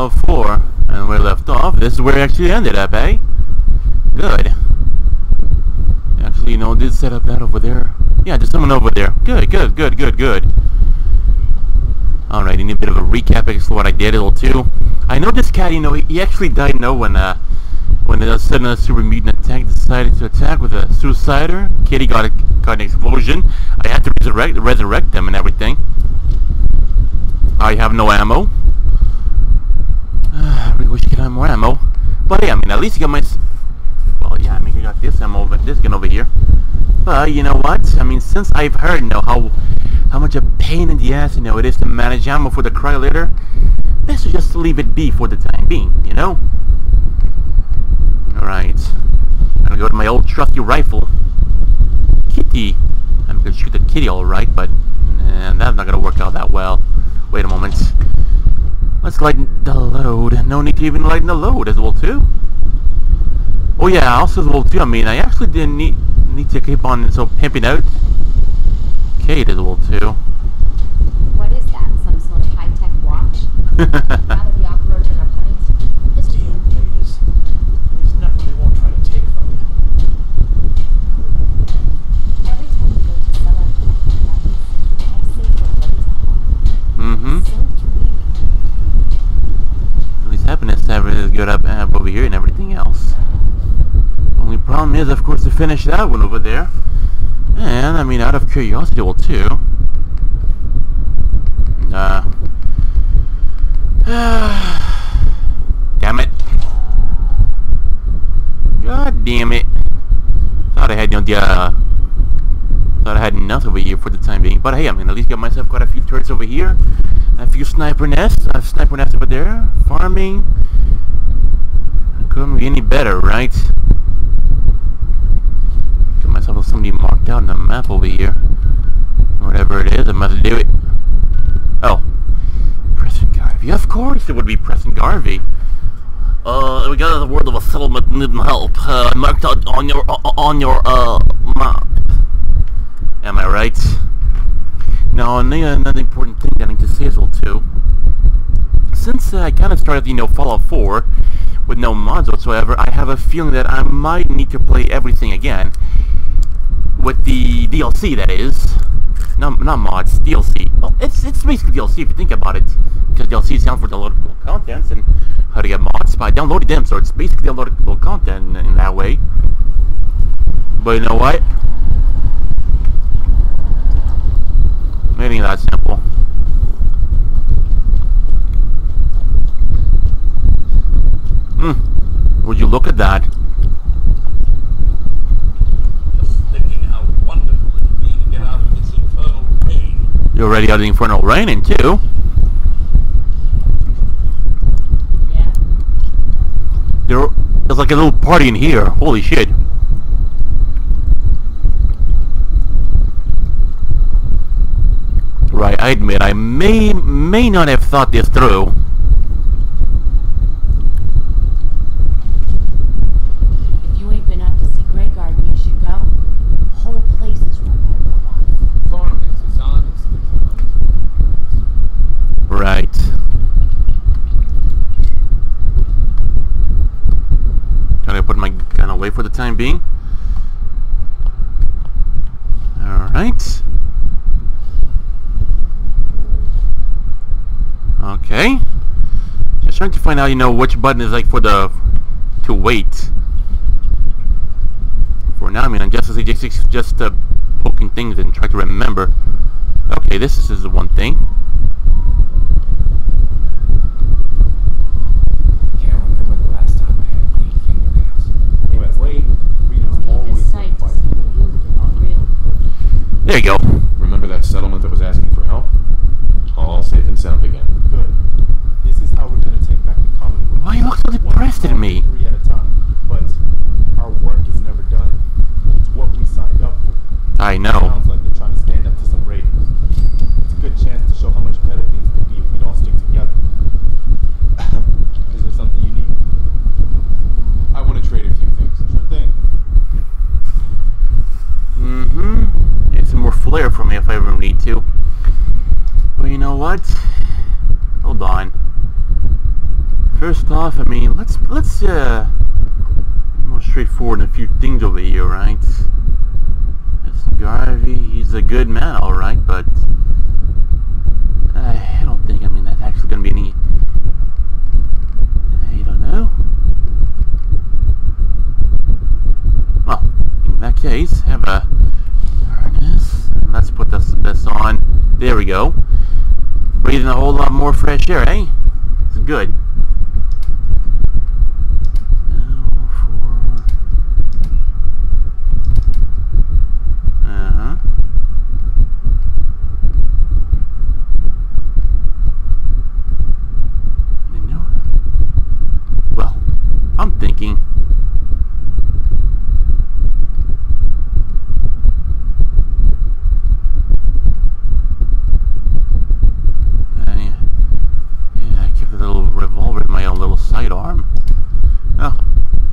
Fallout 4. And we left off, this is where we actually ended up, eh? Good. Actually, you know, did set up that over there. Yeah, there's someone over there. Good, good, good, good, good. Alright, need a bit of a recap as to what I did, a little too. I know this cat, you know, he, he actually died, you know, when, uh, when a sudden super mutant attack decided to attack with a suicider. Kitty got, a, got an explosion. I had to resurrect, resurrect them and everything. I have no ammo. I really wish I could have more ammo. But yeah, I mean, at least you got my... Well, yeah, I mean, you got this ammo, over, this gun over here. But, you know what? I mean, since I've heard, you know, how, how much a pain in the ass, you know, it is to manage ammo for the Cryolator, best to just leave it be for the time being, you know? Alright. I'm gonna go to my old trusty rifle. Kitty. I'm gonna shoot the kitty alright, but nah, that's not gonna work out that well. Wait a moment. Let's lighten the load. No need to even lighten the load as well too. Oh yeah, also as well too, I mean, I actually didn't need, need to keep on so pimping out Cait as well too. What is that? Some sort of high-tech watch? now that the operators are punished, this Damn, Raiders. There's nothing they won't try to take from you. every time you go to sell out the guns, I say the words out. mm-hmm. So dreamy. At least happiness have good up, over here and everything else. Only problem is, of course, to finish that one over there. And, I mean, out of curiosity, well, too. Uh. damn it. God damn it. Thought I had, you know, the, uh, Thought I had enough over here for the time being. But hey, I mean, at least got myself quite a few turrets over here. A few sniper nests. A sniper nest over there. Farming. Couldn't be any better, right? Get myself somebody marked out on the map over here. Whatever it is, I must do it. Oh. Preston Garvey. Of course it would be Preston Garvey. Uh, we got a word of a settlement needing help. Uh, marked out on your, on your, uh, map. Am I right? Now, another important thing that I need to say as well too. Since uh, I kind of started, you know, Fallout 4 with no mods whatsoever, I have a feeling that I might need to play everything again with the DLC. That is, no, not mods, DLC. Well, it's it's basically DLC if you think about it, because DLC stands for downloadable contents and how to get mods by downloading them. So it's basically downloadable content in, in that way. But you know what? Maybe that simple. Hmm. Would you look at that? Just thinking how wonderful it would be to get out of this infernal rain. You're already out of the infernal raining too. Yeah. There, there's like a little party in here. Holy shit. Right, I admit I may may not have thought this through. If you ain't been up to see Graygarden, you should go. Whole place is run by robots. Farming is honest. Right. Trying to put my gun away for the time being. Alright. Okay. Just trying to find out, you know, which button is like for the to wait. For now, I mean, I'm just just just uh, poking things and trying to remember. Okay, this is the one thing. Can't remember the last time I had eight fingernails. Anyway, wait. Freedom's Need always this sight to fight. see you are real. There you go. Remember that settlement that was asking for help? All safe and sound again. Good. This is how we're gonna take back the Commonwealth. Why you look so One depressed at me? victory at a time. But our work is never done. It's what we signed up for. I know. Sounds like they're trying to stand up to some raiders. It's a good chance to show how much better things could be if we'd all stick together. is there something you need? I want to trade a few things. Sure thing. Mm-hmm. Flair for me if I ever need to. Well, you know what? Hold on. First off, I mean, let's let's uh more straightforward in a few things over here, right? This Garvey, he's a good man, all right, but I don't think. I mean, that's actually going to be any. I don't know. Well, in that case, have a harness, let's put this this on. There we go. Breathing a whole lot more fresh air, eh? It's good. Uh-huh. Well, I'm thinking. Uh, yeah, yeah, I kept a little revolver in my own little sidearm. Oh,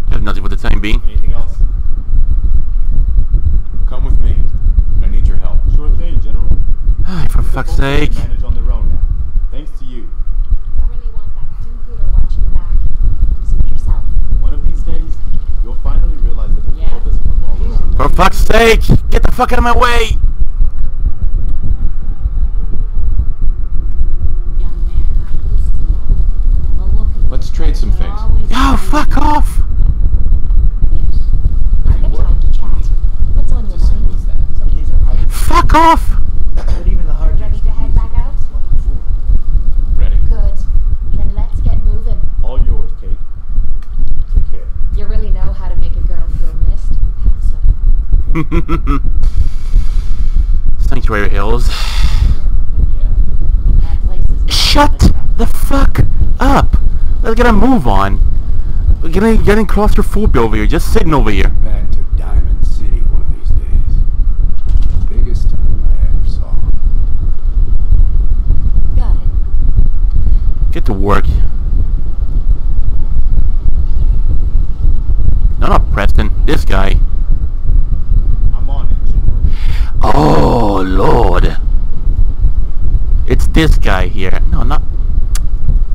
have nothing for the time being. Anything else? Come with me. I need your help. Sure thing, General. Ay, for fuck's sake. Manage on their own now. Thanks to you. You really want that do-gooder watching your back. Suit yourself. One of these days, you'll finally realize that the world doesn't revolve around For fuck's sake! Get the fuck out of my way! Young man, not used to it. Well, look at Let's trade some things. always Oh, fuck off! Missed. Handsome. Sanctuary Hills. Yeah. That place is more Shut than a girl feel missed. Sanctuary Hills. Shut the fuck up! Let's get a move on. We're getting, getting claustrophobia over here, just sitting over here. Back to Diamond City one of these days. Biggest town I ever saw. Got it. Get to work. No, not Preston. This guy. I'm on it, Oh, Lord. It's this guy here. No, not...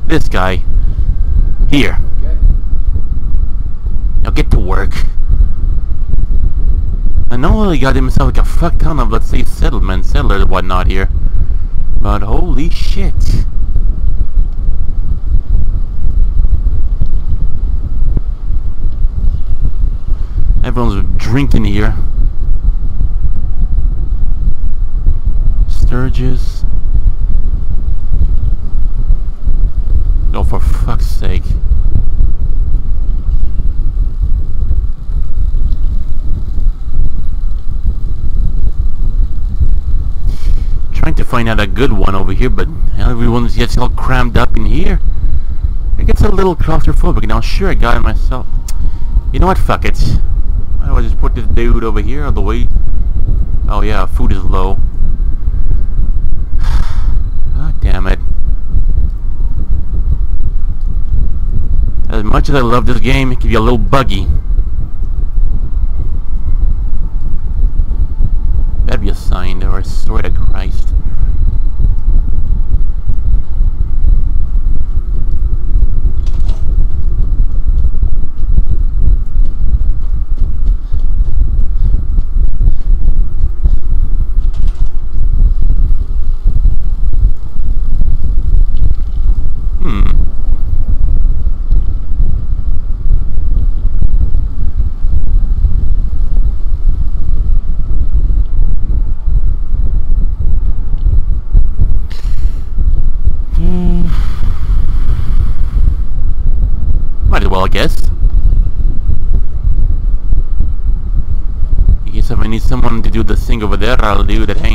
This guy. Here. Okay. Now get to work. I know he got himself like a fuck ton of, let's say, settlement, settlers and whatnot here. But holy shit. Everyone's drinking here. Sturges. Oh, for fuck's sake. Trying to find out a good one over here, but everyone's just all crammed up in here. It gets a little claustrophobic. Now, sure, I got it myself. You know what? Fuck it. I will just put this dude over here on the way. Oh yeah, food is low. God damn it. As much as I love this game, it can be a little buggy. That'd be a sign, or I swear to Christ. Hmm. Hmm. Might as well, I guess. I guess if I need someone to do the thing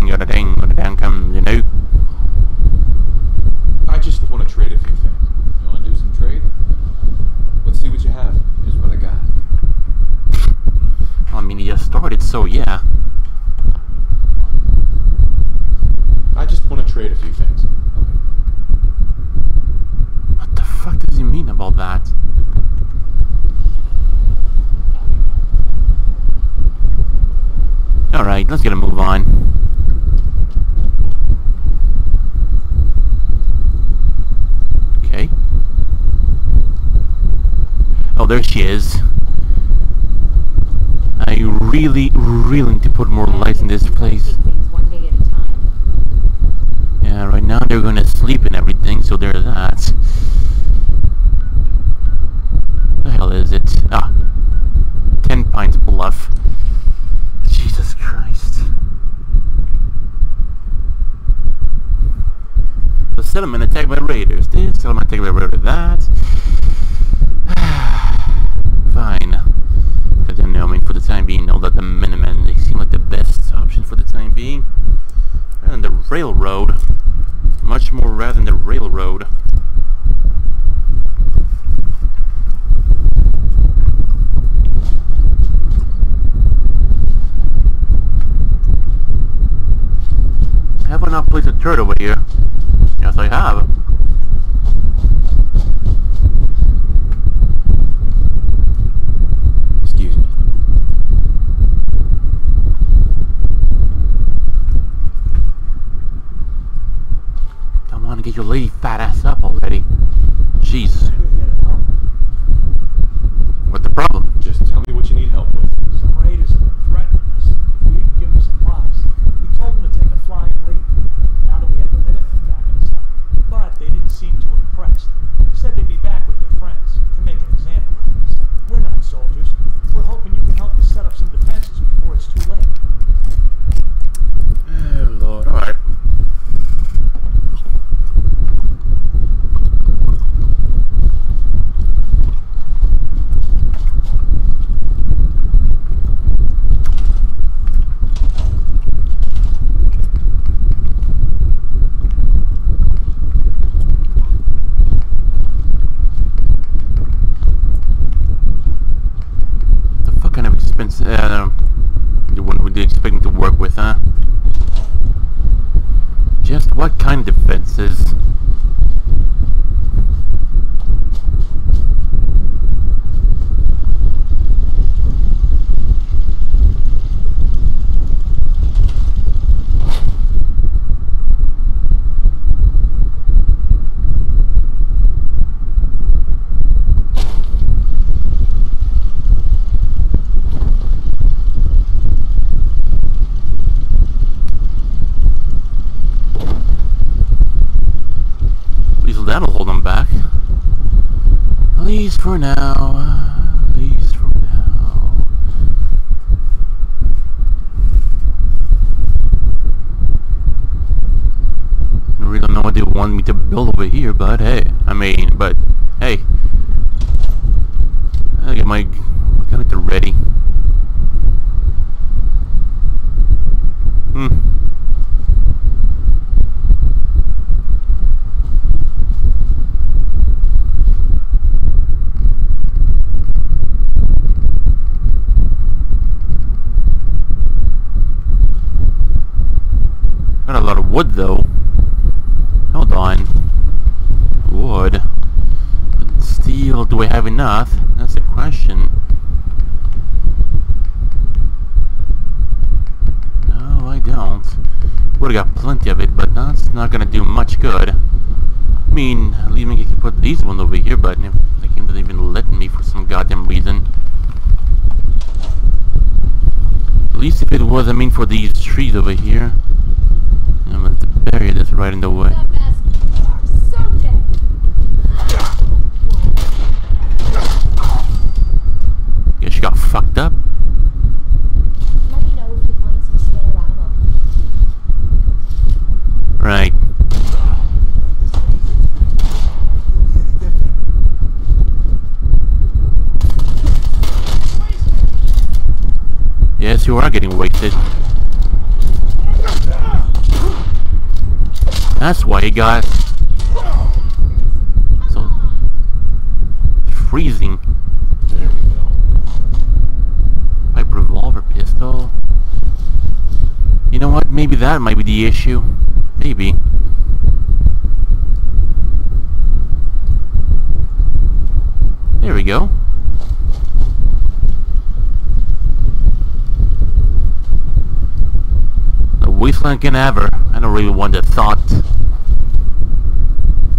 again ever. I don't really want that thought.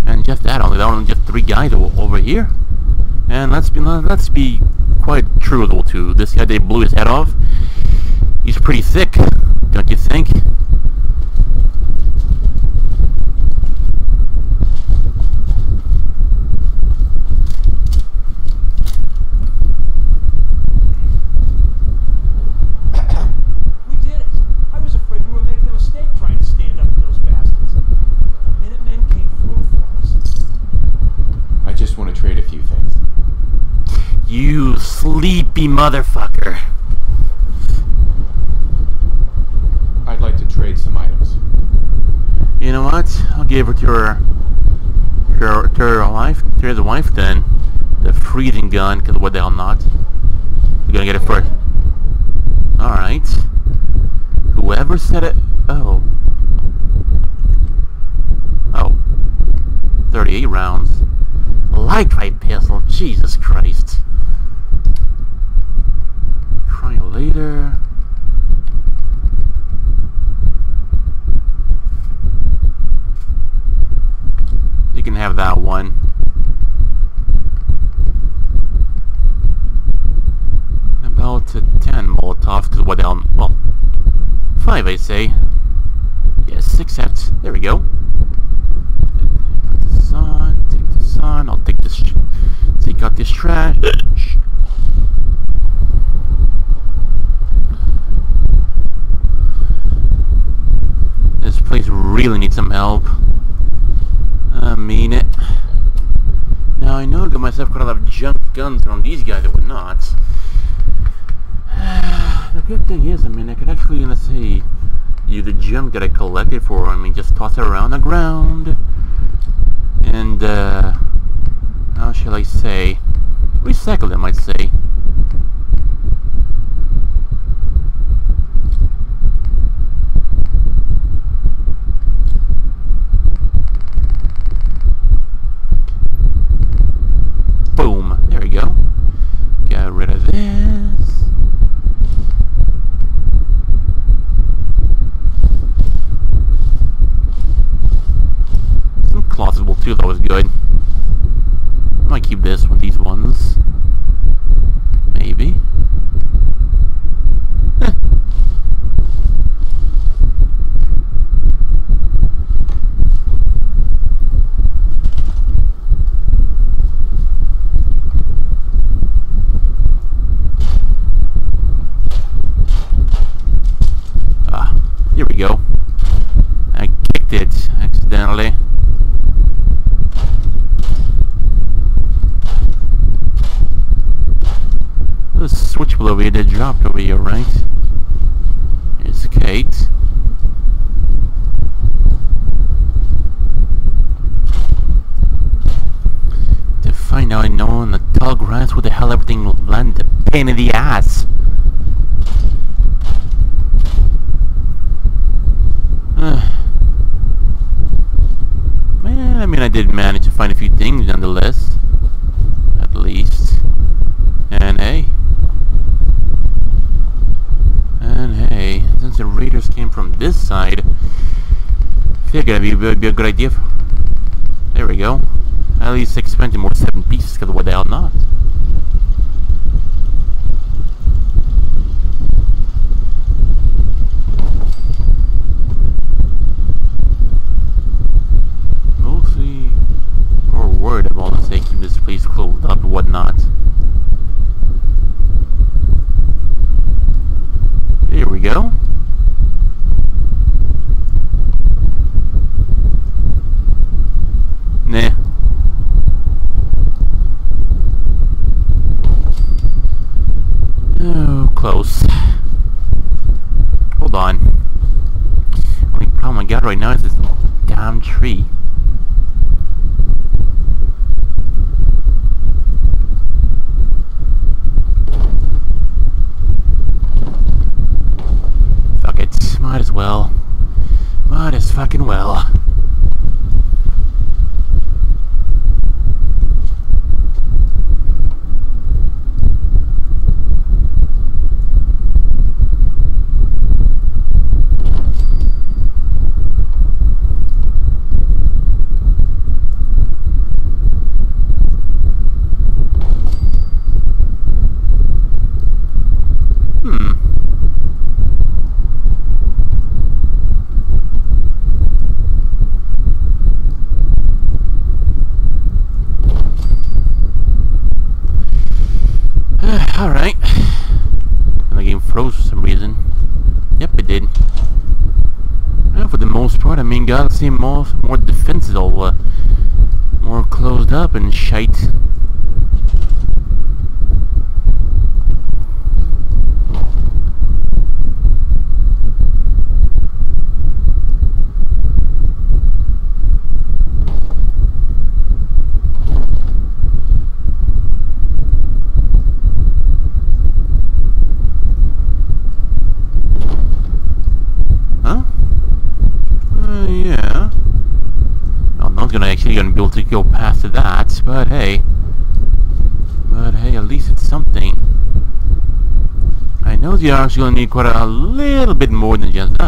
And just that, only there are only just three guys over here. And let's be let's be quite truthful to this guy. They blew his head off. He's pretty thick. Motherfucker. I'd like to trade some items. You know what? I'll give her to her, to her, to her wife, to her wife then. The freezing gun, because what the hell not? You're gonna get it first. Alright. Whoever said it... Oh. Oh. 38 rounds. Light right pistol, Jesus Christ. Try later. You can have that one. About to 10 Molotovs, because what the hell, well, 5 I say. Yes, 6 sets. There we go. Put this on, take this on, I'll take this, take out this trash. This place really needs some help. I mean it. I I got a lot of junk guns on these guys that would not. the good thing is, I mean, I could actually, let's say, use the junk that I collected for, I mean, just toss it around the ground. And, uh, how shall I say, recycle them, I'd say. Boom. There we go. Get rid of this. Some closetable too, that was good. I might keep this one, these ones. Maybe. Eh. Ah, here we go. I kicked it accidentally. The switchblade over here that dropped over here, right? Here's Cait. To find out I know in the tall grass where the hell everything landed. Pain in the ass. Man, I mean, I did manage to find a few things nonetheless. At least. And hey. And hey, since the raiders came from this side, I feel gonna be, be, require a little bit more than just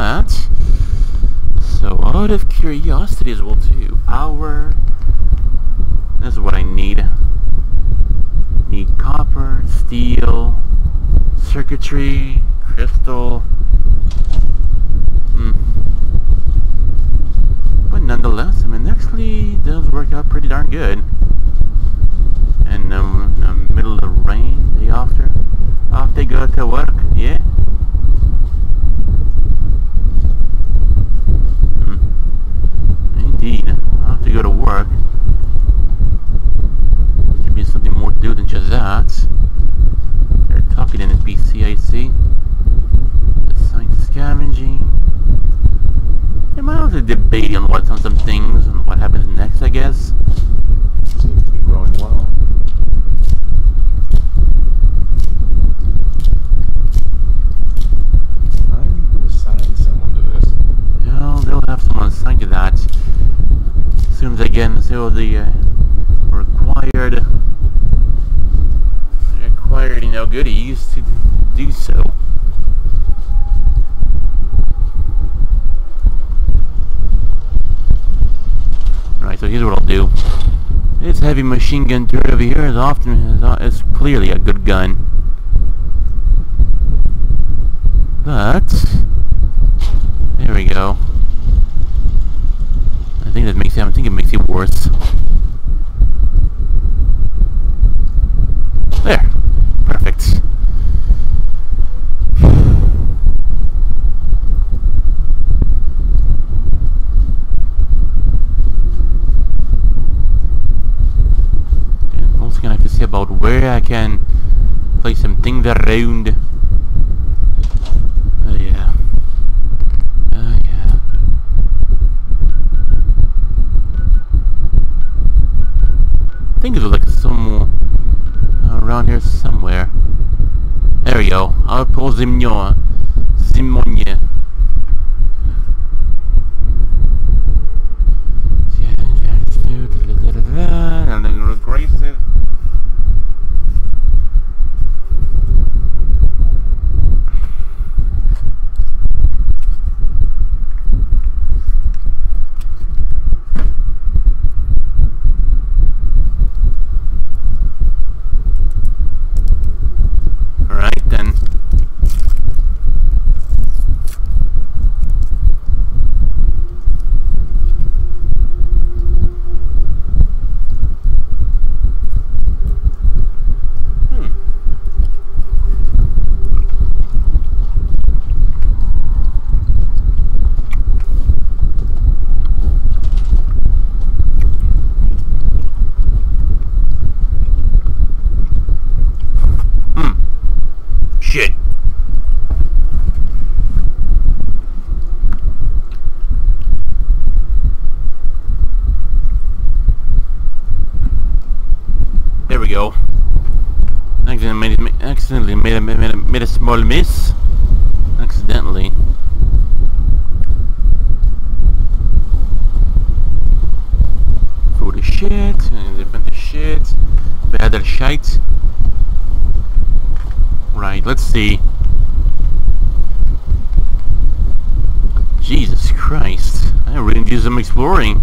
heavy machine gun turret over here is often is, is clearly a good gun. accidentally made a, made a, made a small miss. Accidentally. For the shit, and the shit, the other shite. Right, let's see. Jesus Christ, I really need to do some exploring.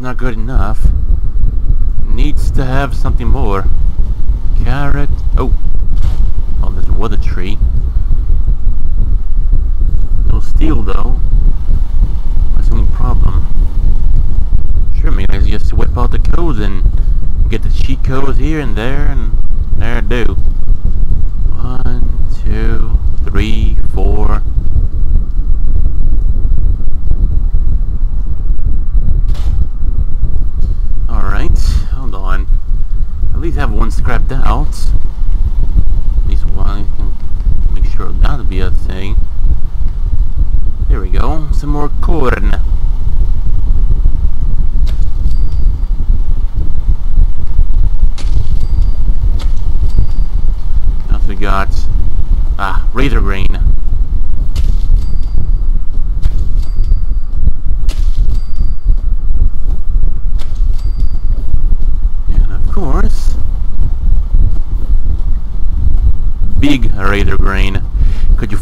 not good enough. Needs to have something more. Carrot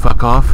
fuck off?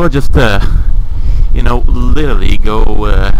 or just, uh, you know, literally go uh,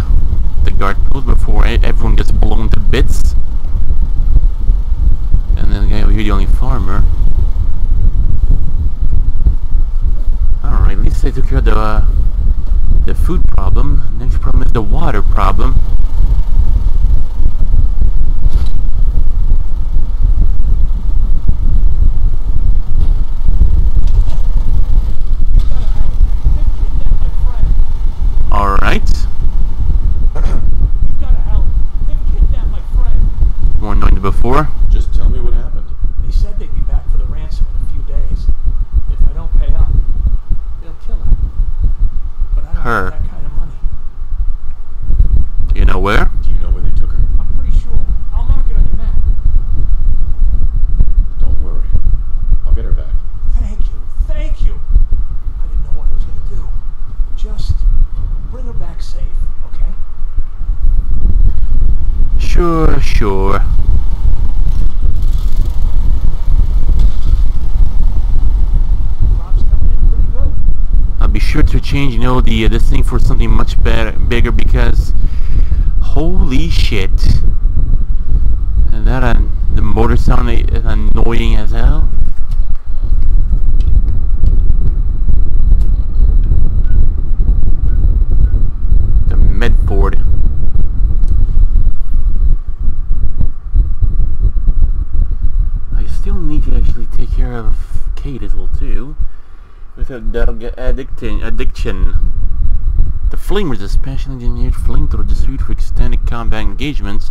engagements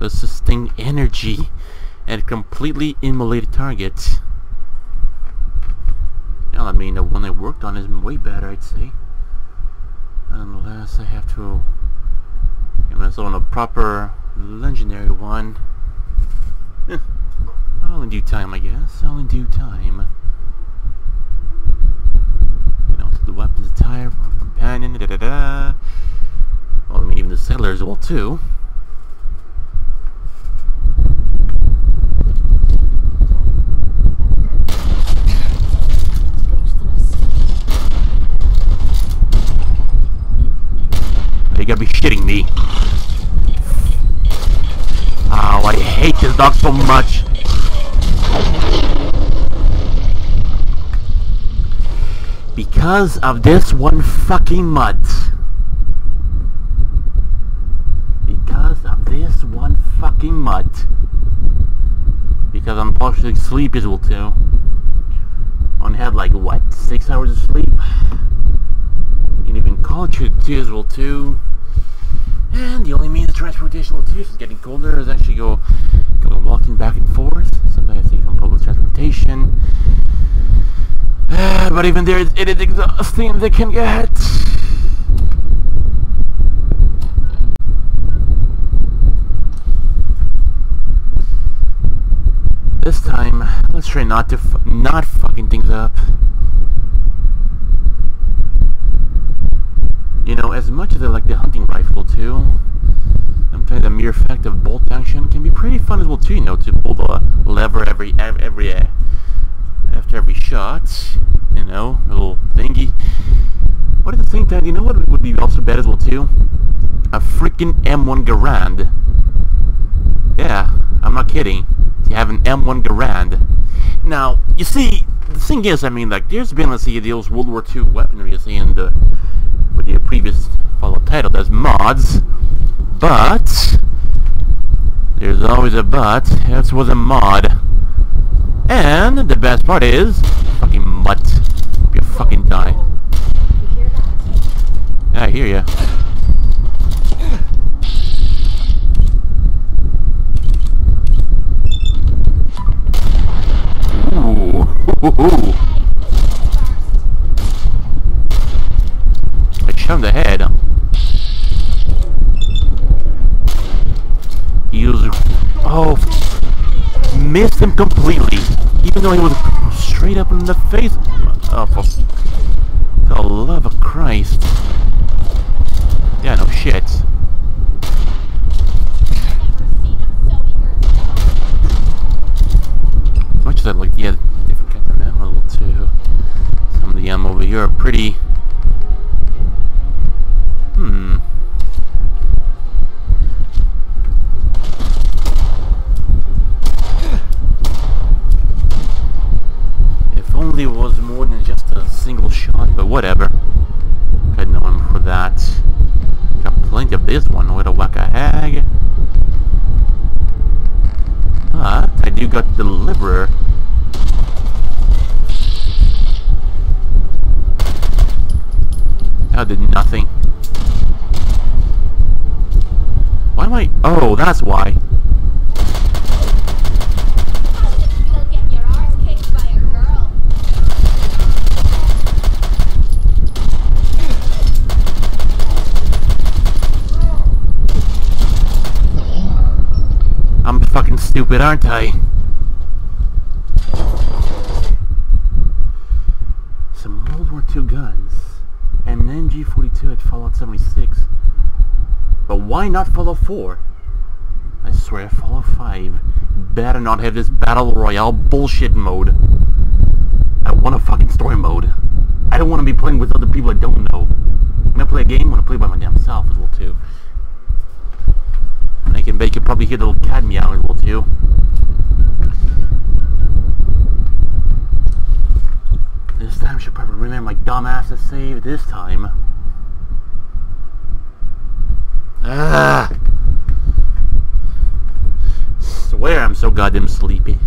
to sustain energy at completely immolated targets. Well, I mean, the one I worked on is way better, I'd say. Unless I have to get myself on a proper legendary one. Eh, all in due time, I guess. All in due time you know, the weapons attire, companion, da da da. Well, I mean, even the settlers will too. You gotta be shitting me. Oh, I hate this dog so much. Because of this one fucking mud. Because of this one fucking mud. Because I'm partially sleep as well too. Only had like what, six hours of sleep? And even college as well too. And the only means of transportation too is getting colder is actually go going walking back and forth. Sometimes I take on public transportation. Ah, but even there, it is exhausting they can get. This time, let's try not to not fucking things up. You know, as much as I like the hunting rifle too, sometimes the mere fact of bolt action can be pretty fun as well too. You know, to pull the lever every ev- every uh, after every shot. You know, a little thingy. But at the same time, you know what would be also bad as well too? A freaking M1 Garand. Yeah, I'm not kidding. You have an M1 Garand. Now, you see, the thing is, I mean, like, there's been, let's see, those World War II weaponry, you see, in the, with the previous Fallout title, there's mods, but, there's always a but, this was a mod. And the best part is, fucking mutt. You fucking die. I hear ya. Ooh. I shoved ahead. He was... Oh. Missed him completely. Even though he was straight up in the face. Oh, for the love of Christ. Yeah, no shit. As much as I'd like to get different kind of ammo too. Some of the ammo over here are pretty... whatever. I'd know him for that. Got plenty of this one with a whack a hag. But I do got deliverer. That did nothing. Why am I? Oh, that's why. You'll get your arse kicked by a girl. Stupid, aren't I? Some World War II guns. And an MG42 at Fallout 76. But why not Fallout 4? I swear, Fallout 5 better not have this Battle Royale bullshit mode. I want a fucking story mode. I don't want to be playing with other people I don't know. When I play a game, I want to play by my damn self as well, too. Can bet you can probably hear the little cat meow as well, too. This time I should probably remember my dumb ass to save this time. Ah! Swear I'm so goddamn sleepy.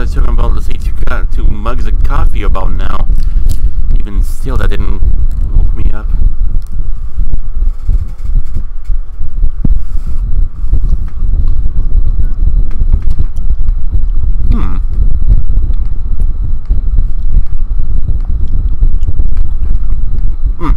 It's talking about, two, co- two mugs of coffee about now. Even still, that didn't woke me up. Hmm. Hmm.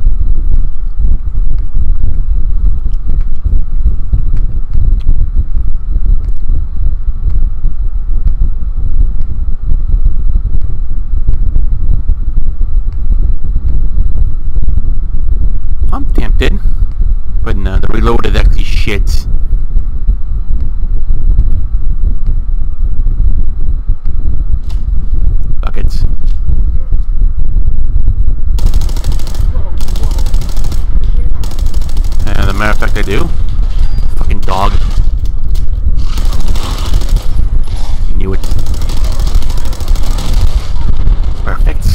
I'm tempted. But no, the reload is actually shit. And as a matter of fact, I do. Fucking dog. You knew it. Perfect.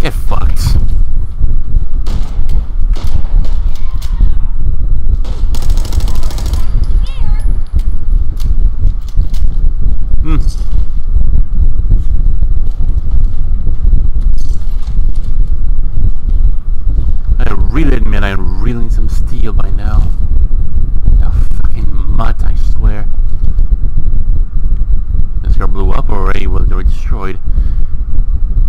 Get fucked. Hmm. I really admit I really need some steel by now. A fucking mutt, I swear. This girl blew up already, well, they were destroyed.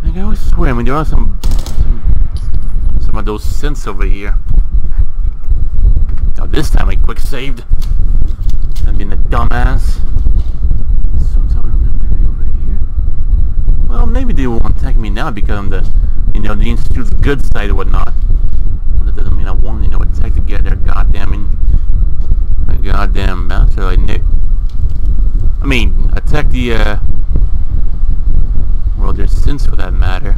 Like I I mean, there are some, some, some of those synths over here. Now this time I quick saved. I'm being a dumbass. Somehow remember be over here. Well, maybe they won't attack me now because I'm the, you know, the Institute's good side or whatnot. But that doesn't mean I won't, you know, attack to get their goddamn, in, goddamn bastard like Nick. I mean, attack the, uh, well, there's synths for that matter.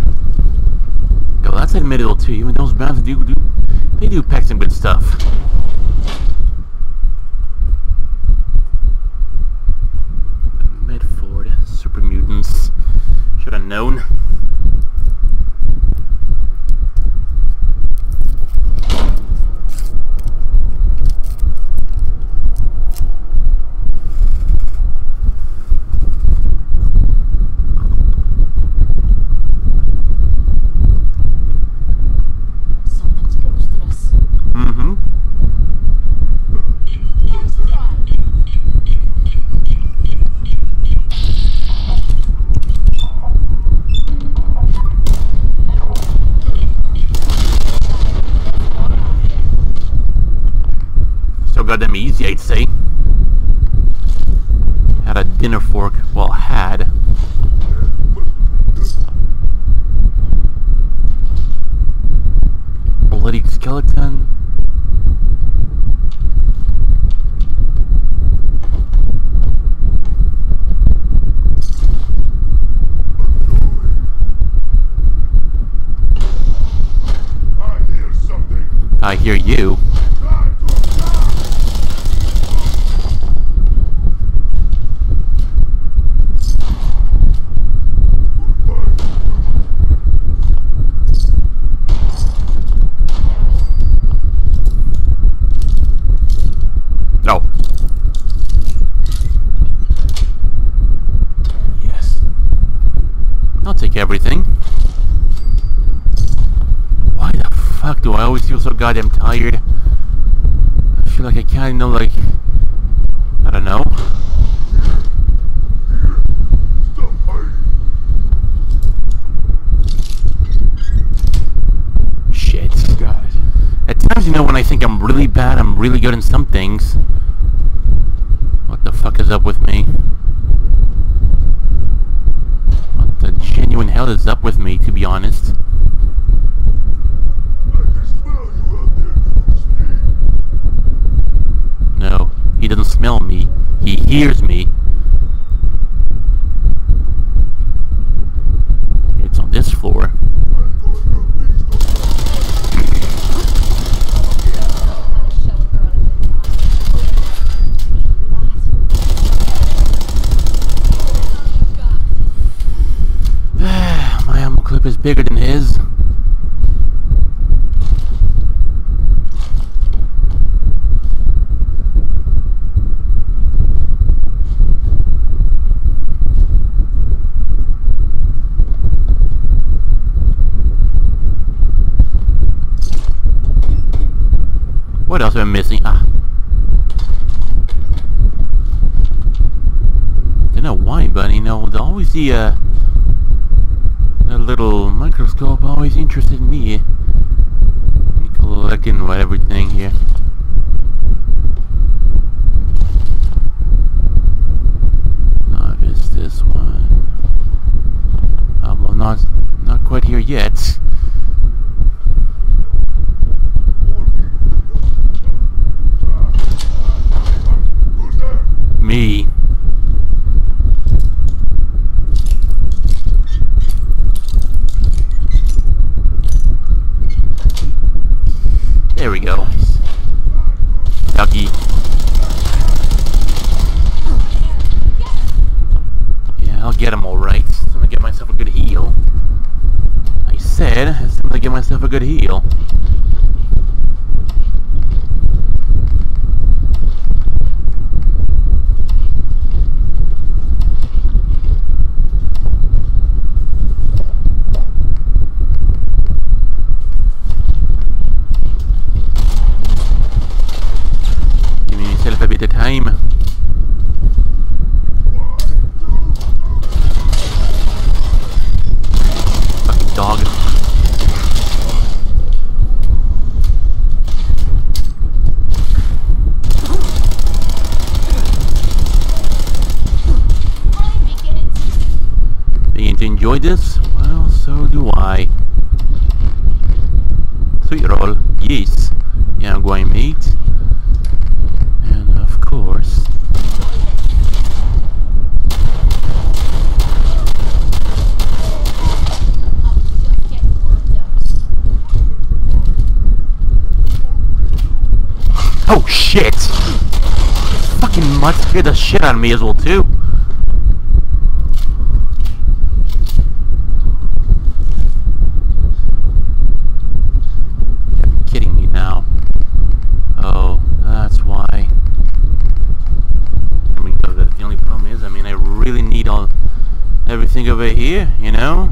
Yo, that's admittable too. Even those bands do do they do pack some good stuff. Medford, super mutants. Should have known. Goddamn easy, I'd say. Had a dinner fork. Well, had. Bloody skeleton. I hear. I hear you. everything. Why the fuck do I always feel so goddamn tired? I feel like I can't know like I don't know. Shit. At times, you know, when I think I'm really bad, I'm really good in some things. What the fuck is up with me? hell is up with me, to be honest. No, he doesn't smell me. He hears me. Me as well too. kidding me now. Oh, that's why. The only problem is, I mean, I really need all everything over here, you know?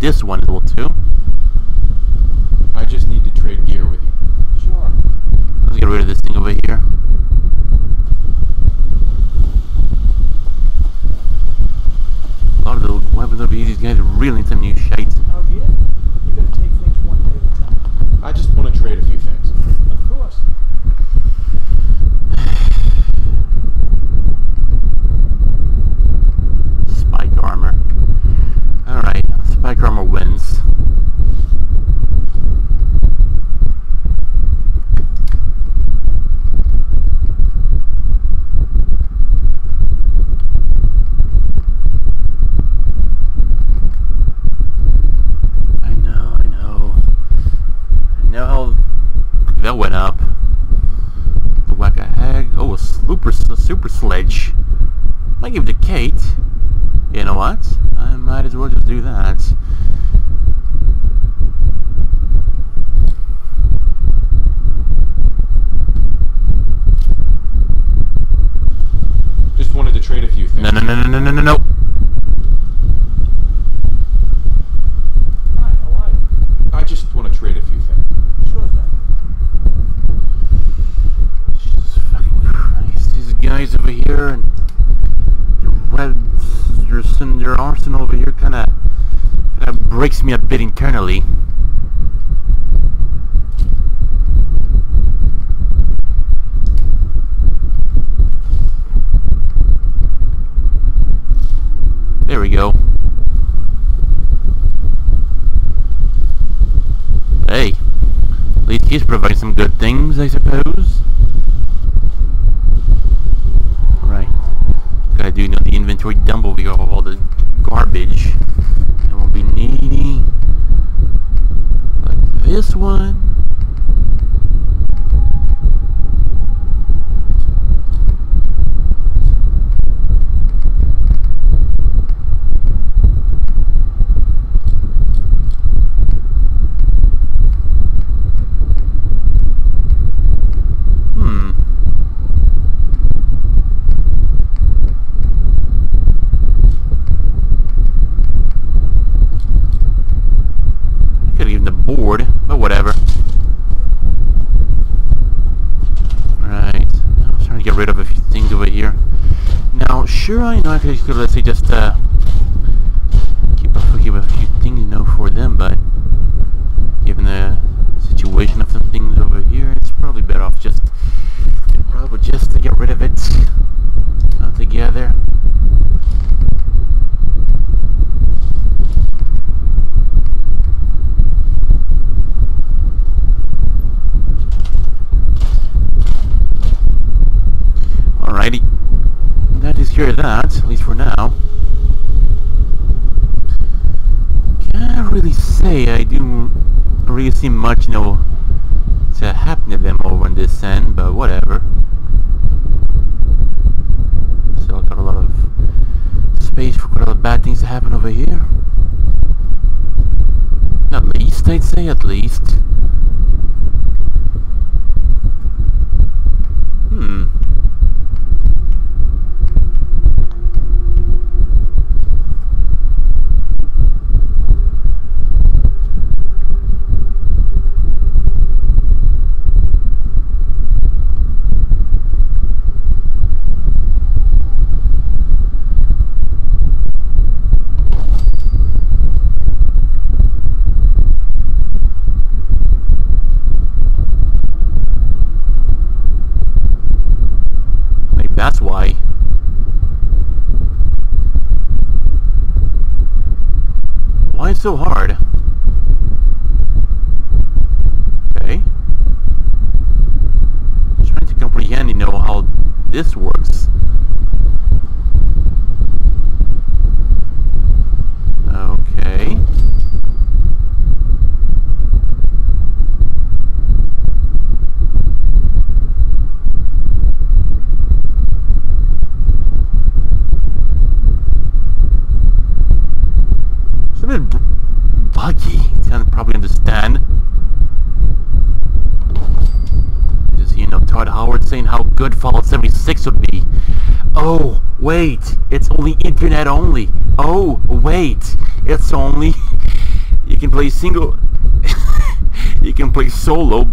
This one as well too.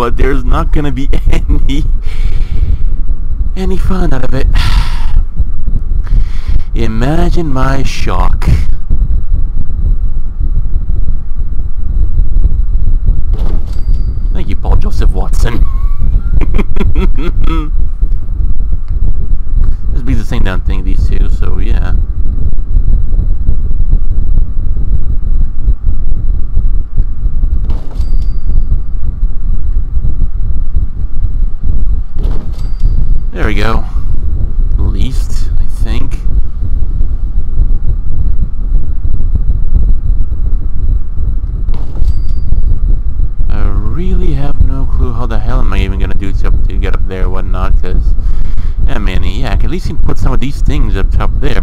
but there's not gonna be any any fun out of it. Imagine my shock. up there.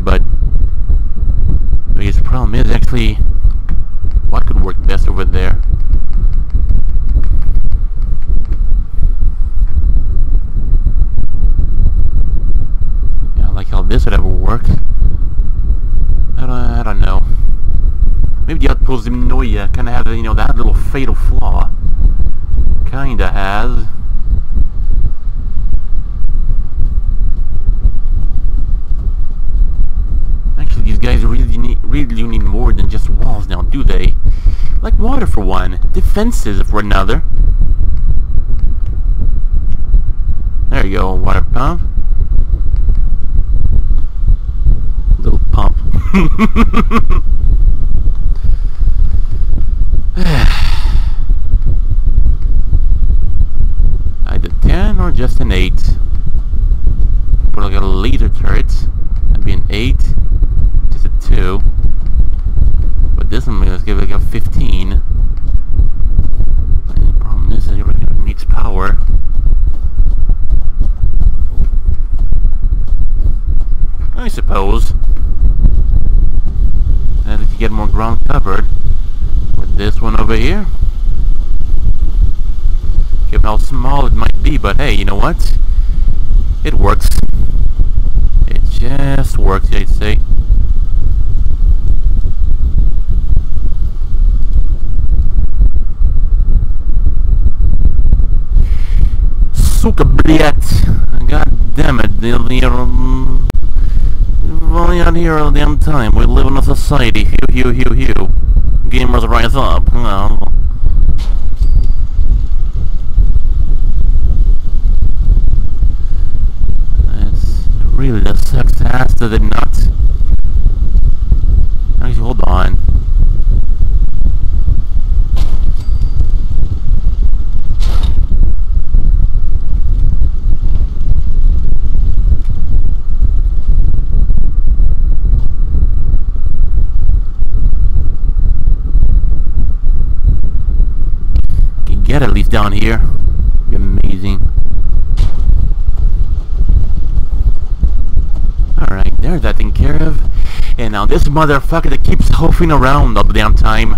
fences of one another. There you go, water pump. Little pump. the, the, only well, here idea of damn time. We live in a society. Hew, hew, hew, hew. Gamers rise up. Well. It's really the sucks ass that they get at least down here. Be amazing. Alright, there's that taken care of. And now this motherfucker that keeps hoofing around all the damn time.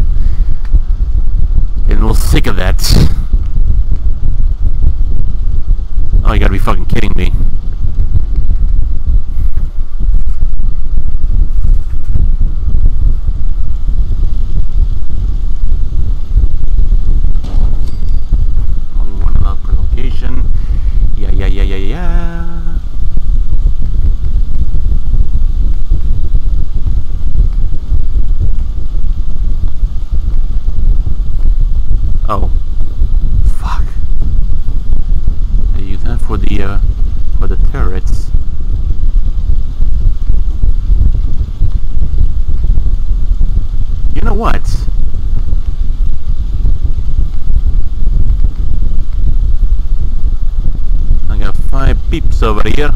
Getting a little sick of that. Oh, you gotta be fucking kidding me. Over here.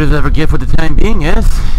could have ever gift for the time being, yes?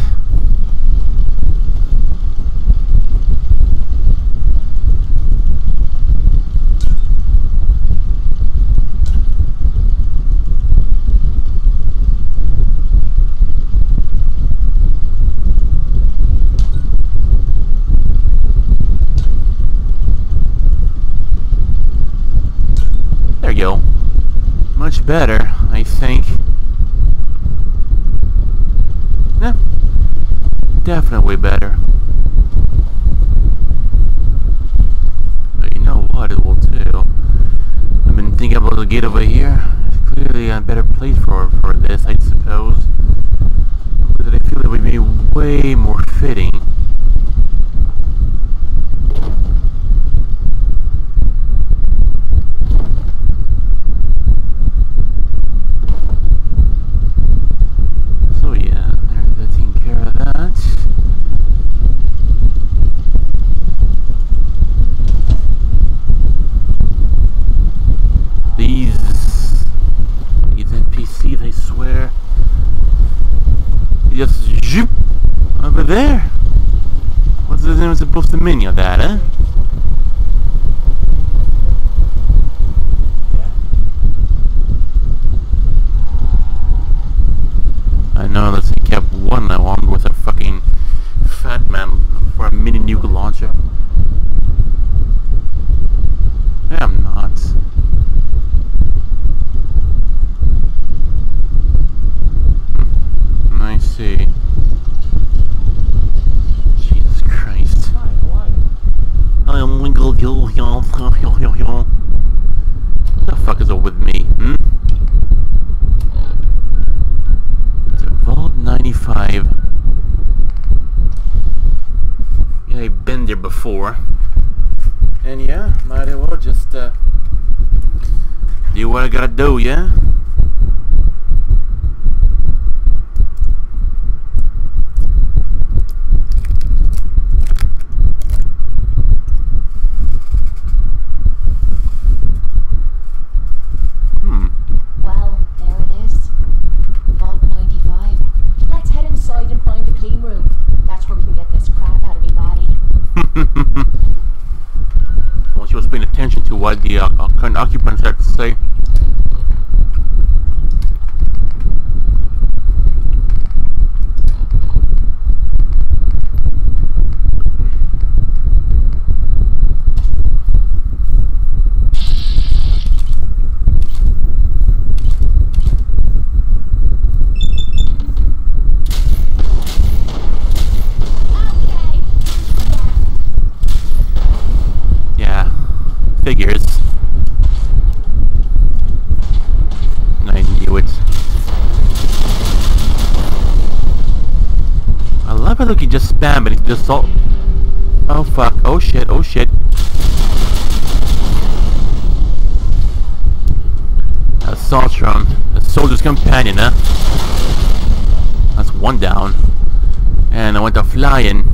Ryan.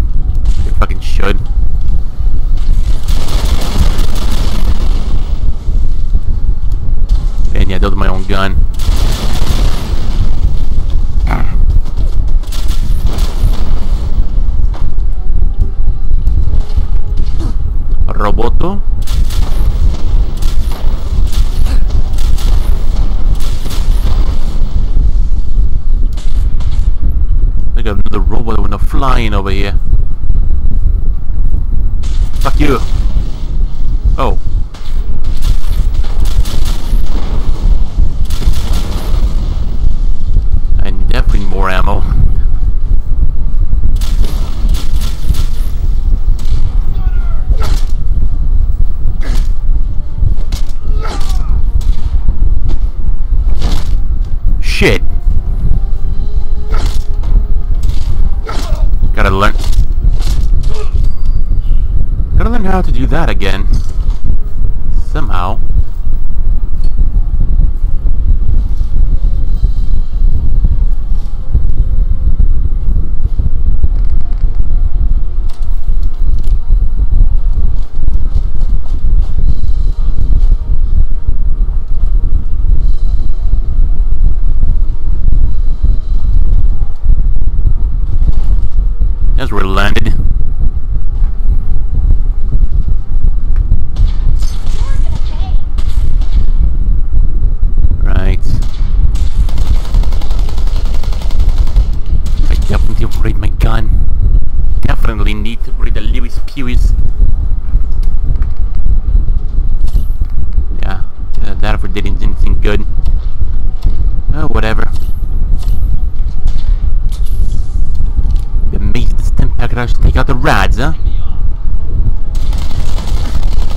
got the rads, huh?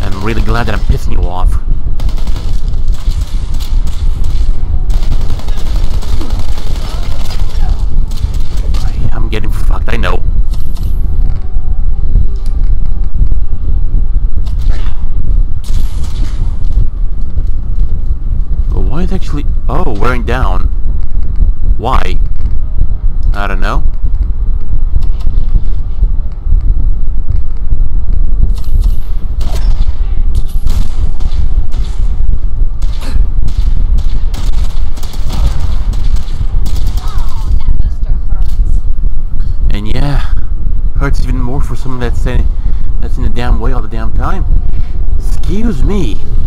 I'm really glad that I'm pissing you off. Excuse me.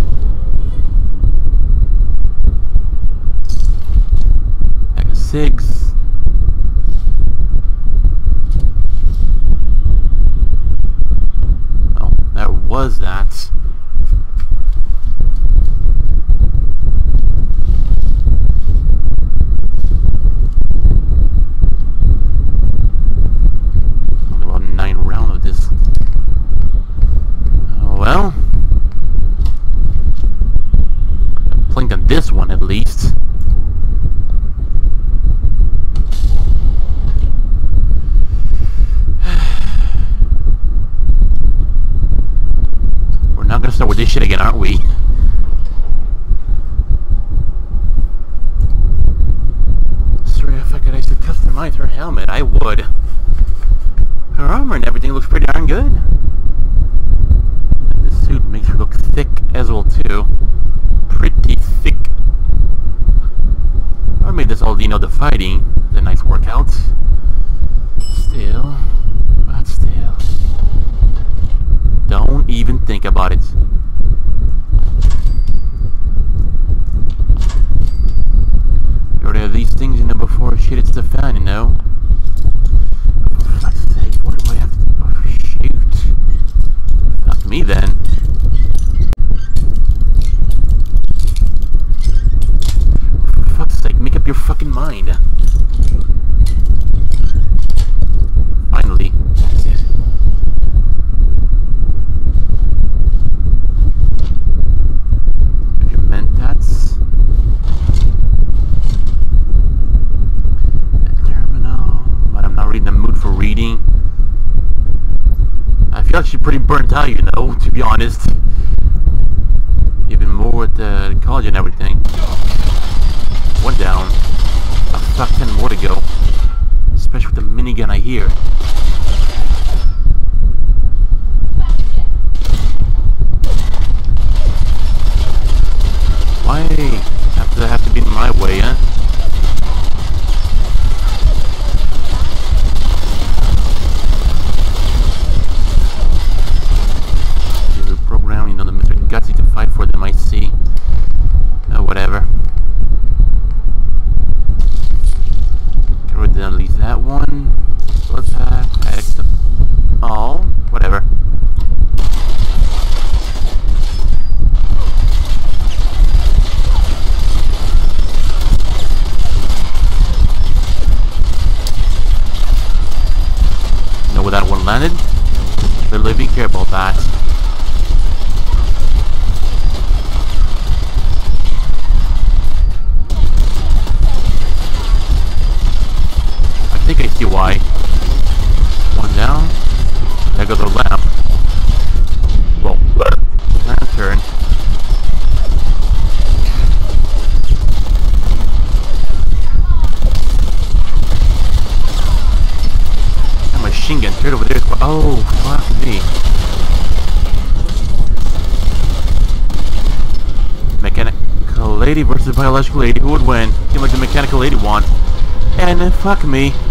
Fuck me.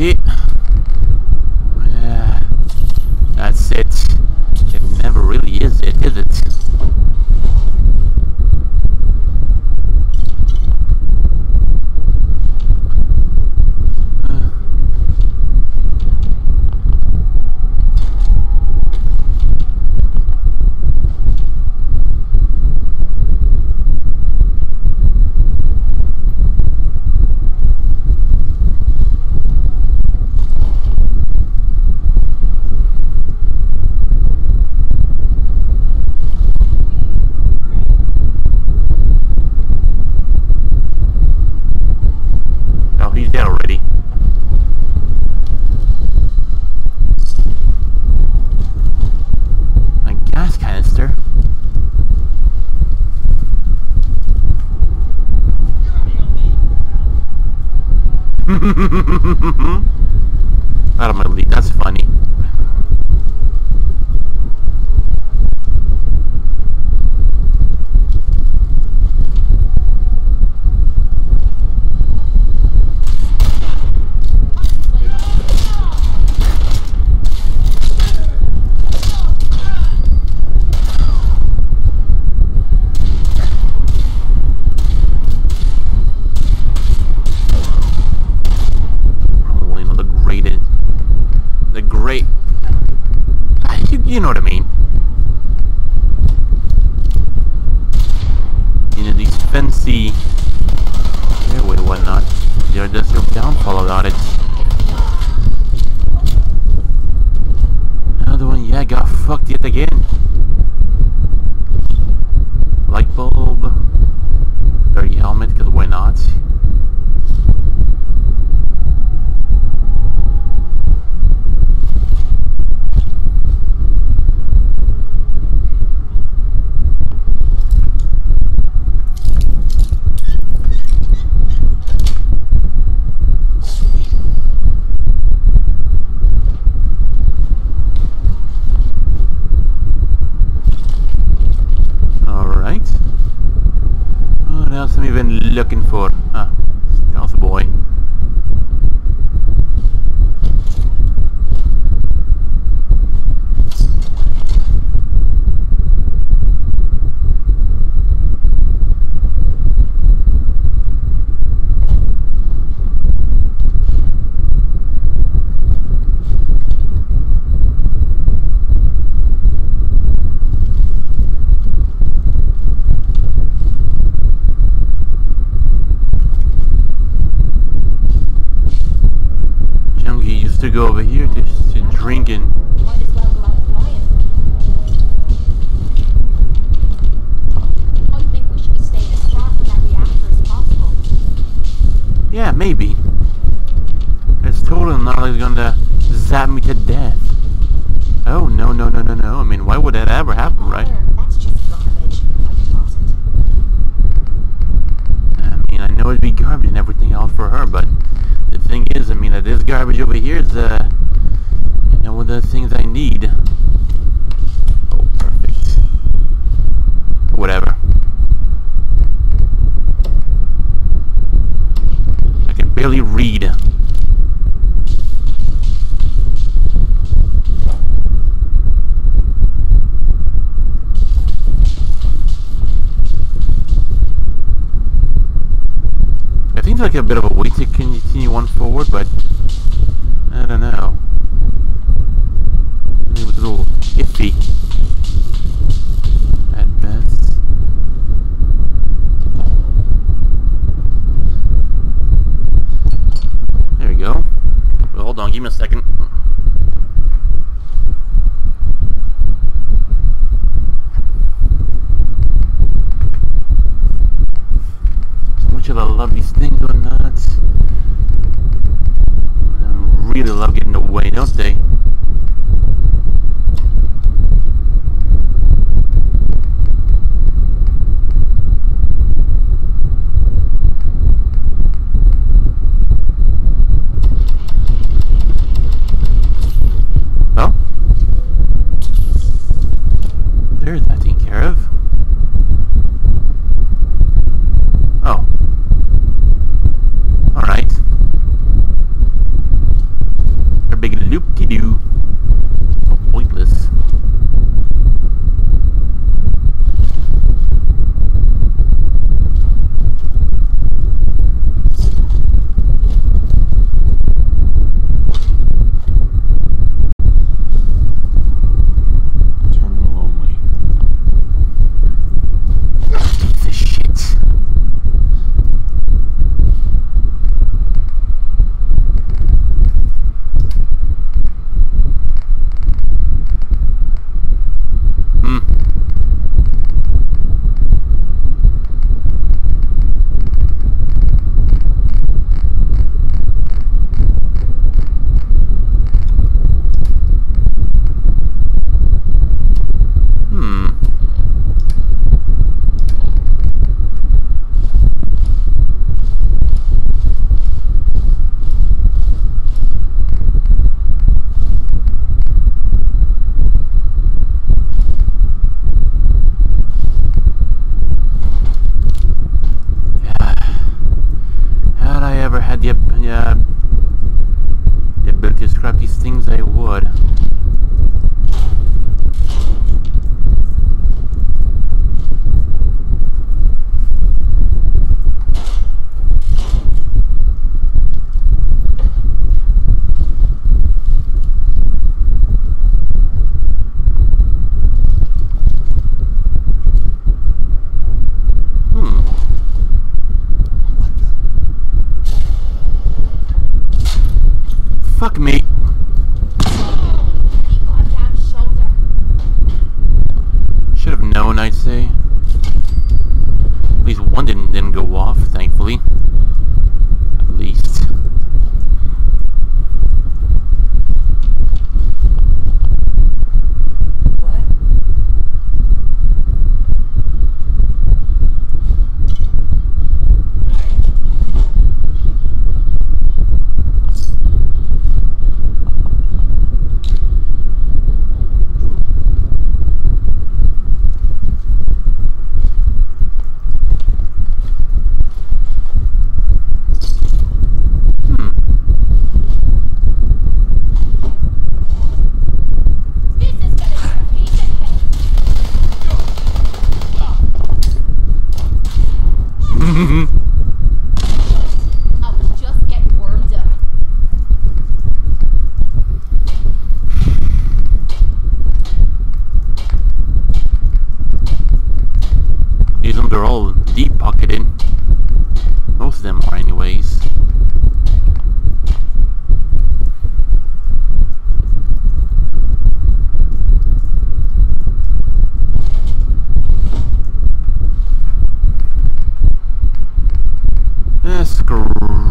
I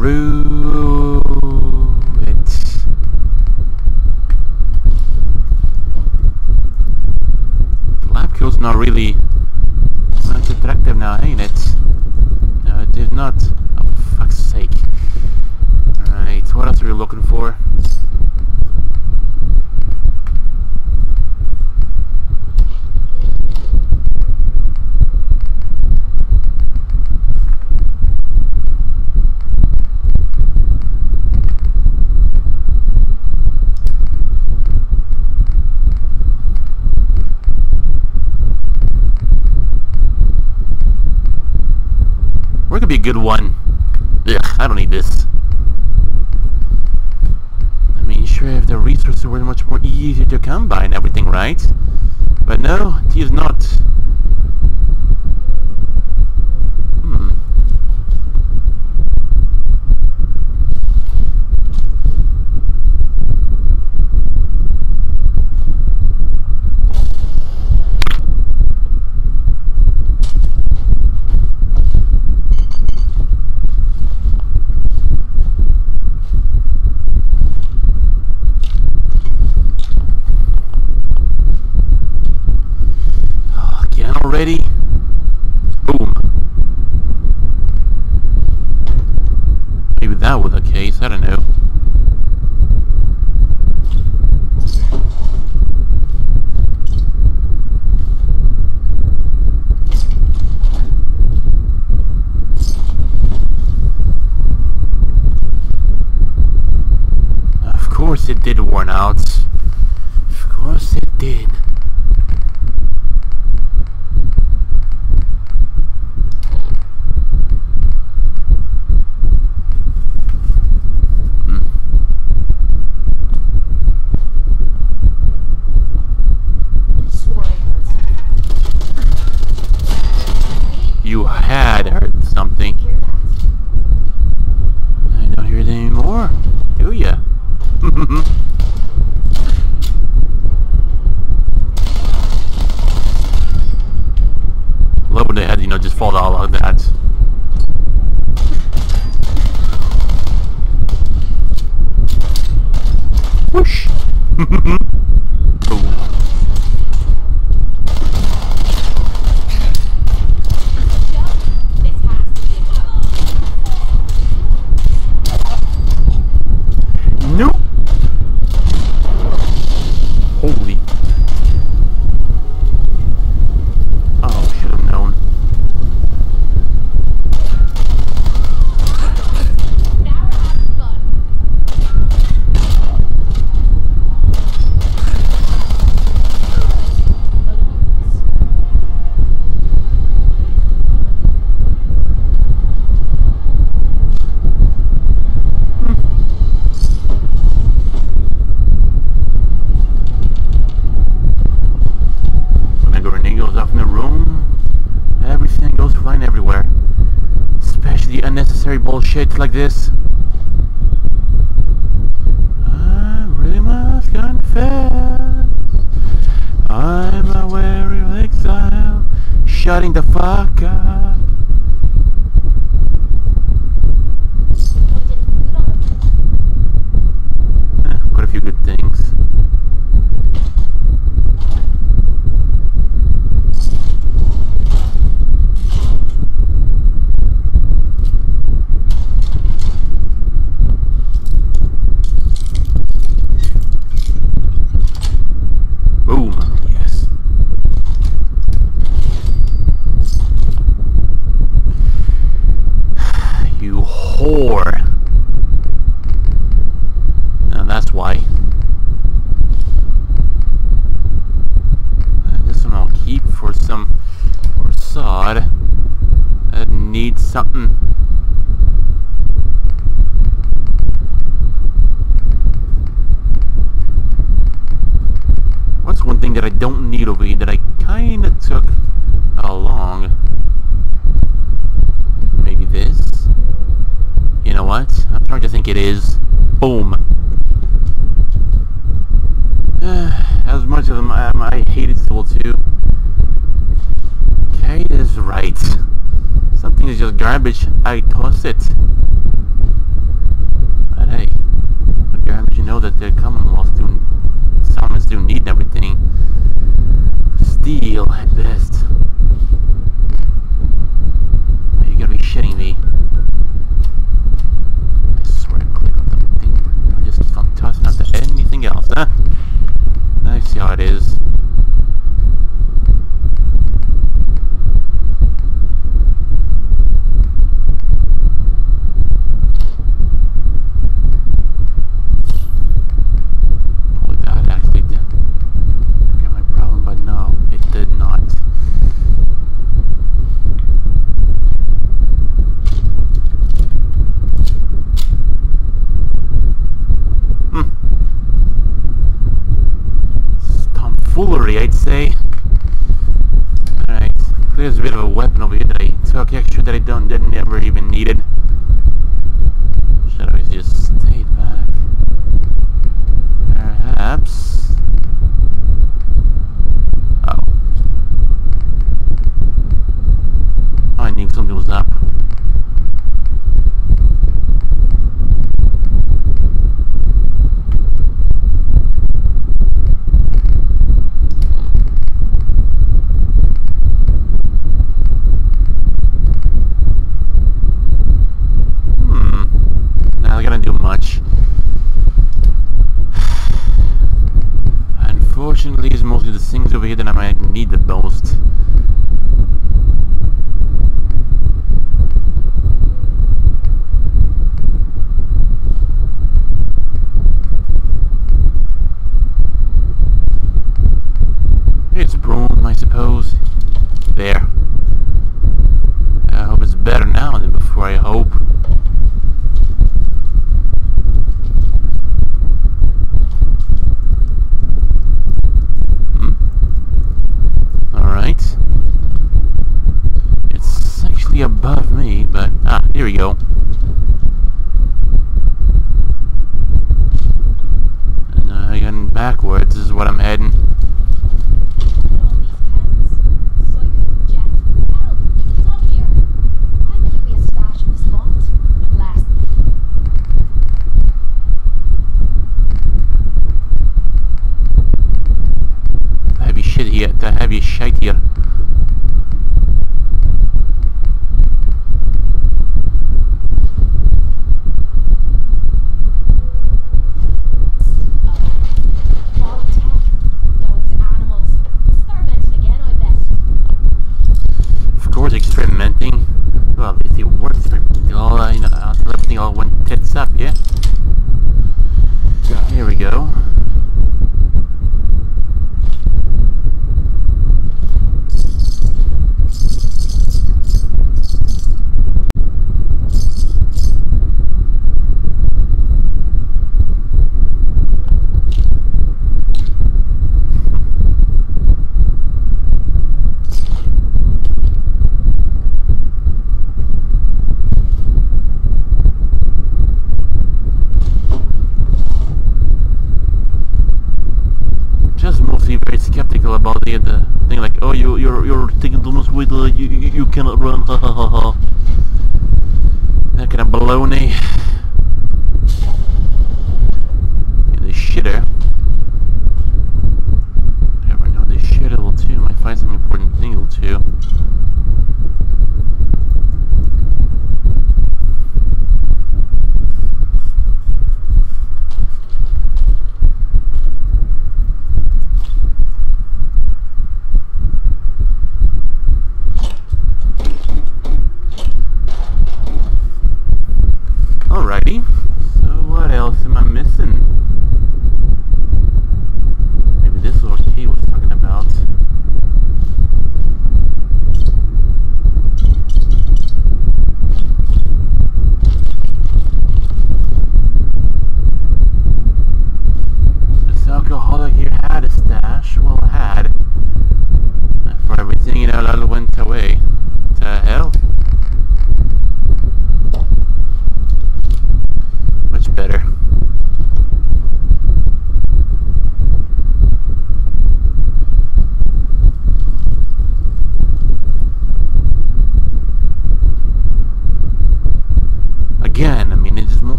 ruins. The lab coat's not really not attractive now, ain't it? No, it did not. Oh, fuck's sake. Alright, what else are we looking for? one. Ugh, I don't need this. I mean, sure, if the resources were much more easy to come by and everything, right? But no, it is not. Went up, yeah?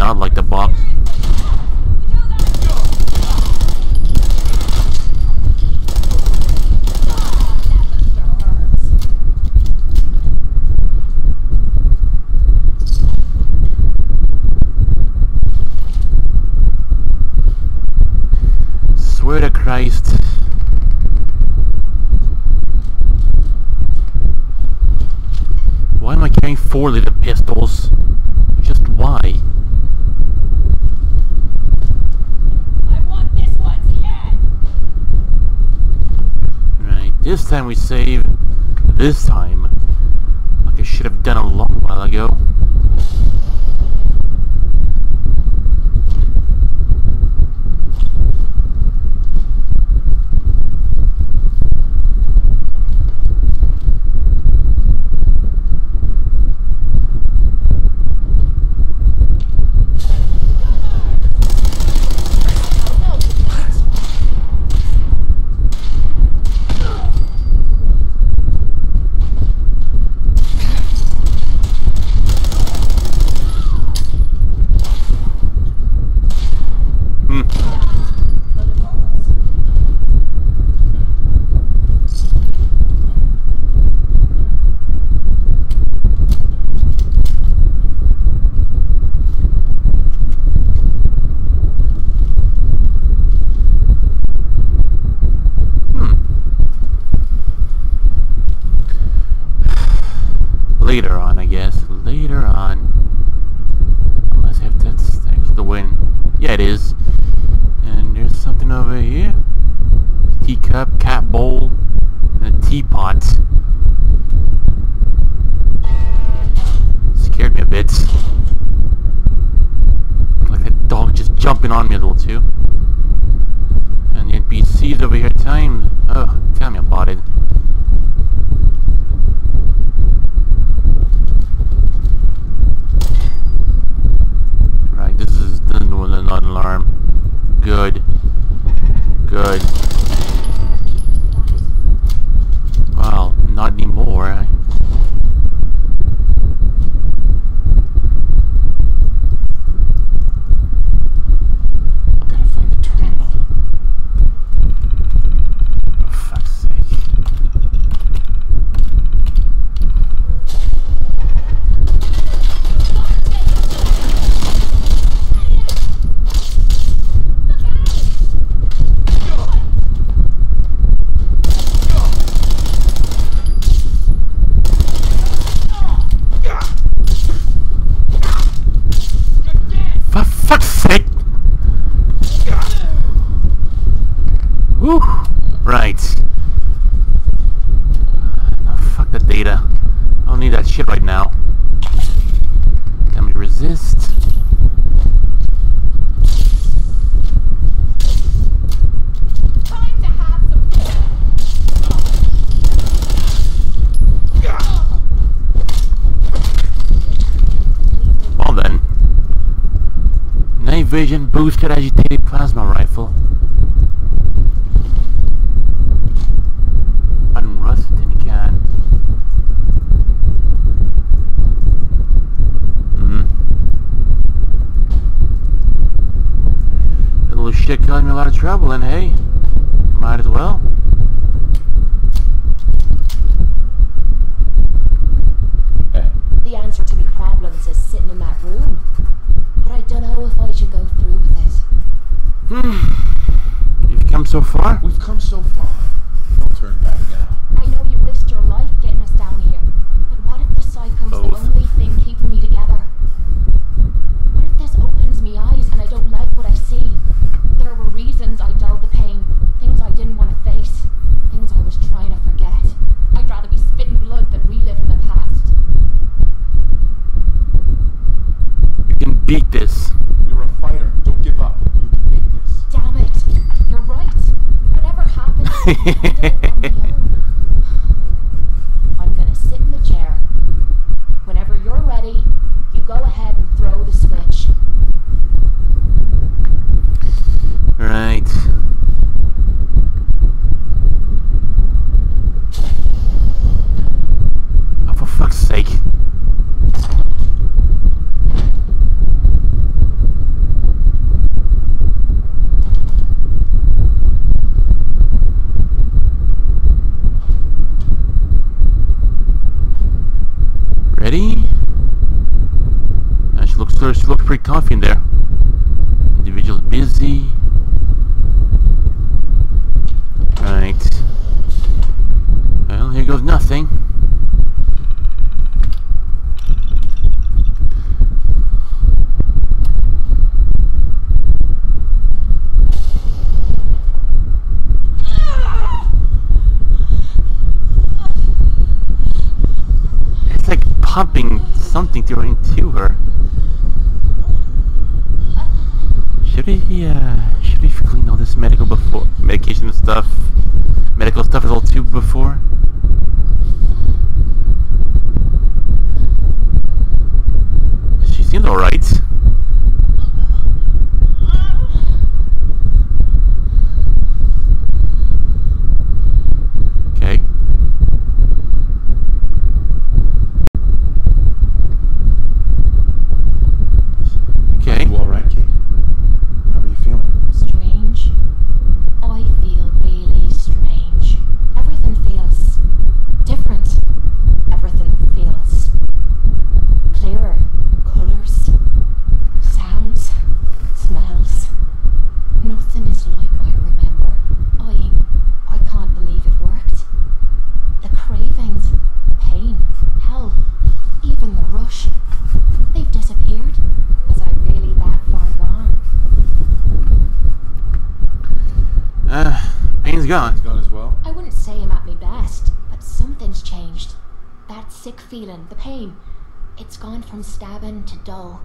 not like the box. Swear to Christ. Why am I carrying four little pistols? time we save this time? from stabbing to dull.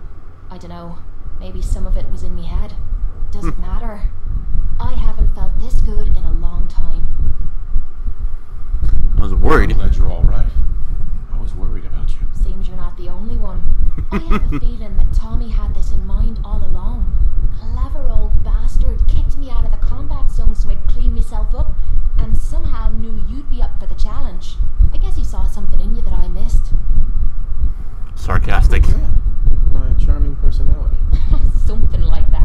I dunno, maybe some of it was in me head. Doesn't hmm. matter. I haven't felt this good in a long time. I was worried. I'm glad you're all right. I was worried about you. Seems you're not the only one. I have a feeling that Tommy had this in mind all along. Clever old bastard kicked me out of the combat zone so I'd clean myself up, and somehow knew you'd be up for the challenge. sarcastic. Yeah. My charming personality. Something like that.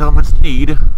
so much need.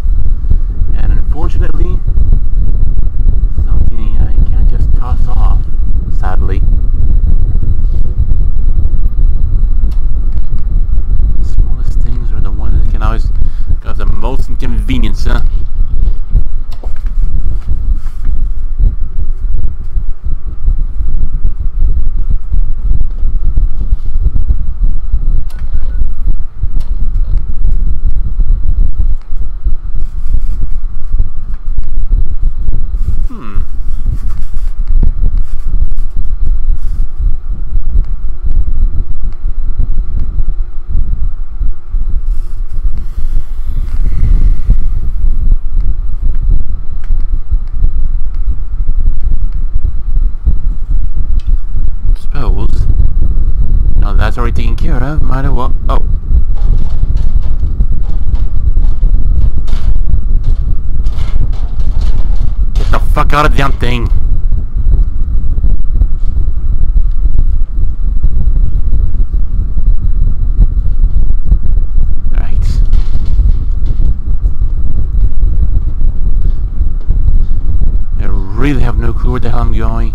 no matter what. Oh. Get the fuck out of the damn thing. Right. I really have no clue where the hell I'm going.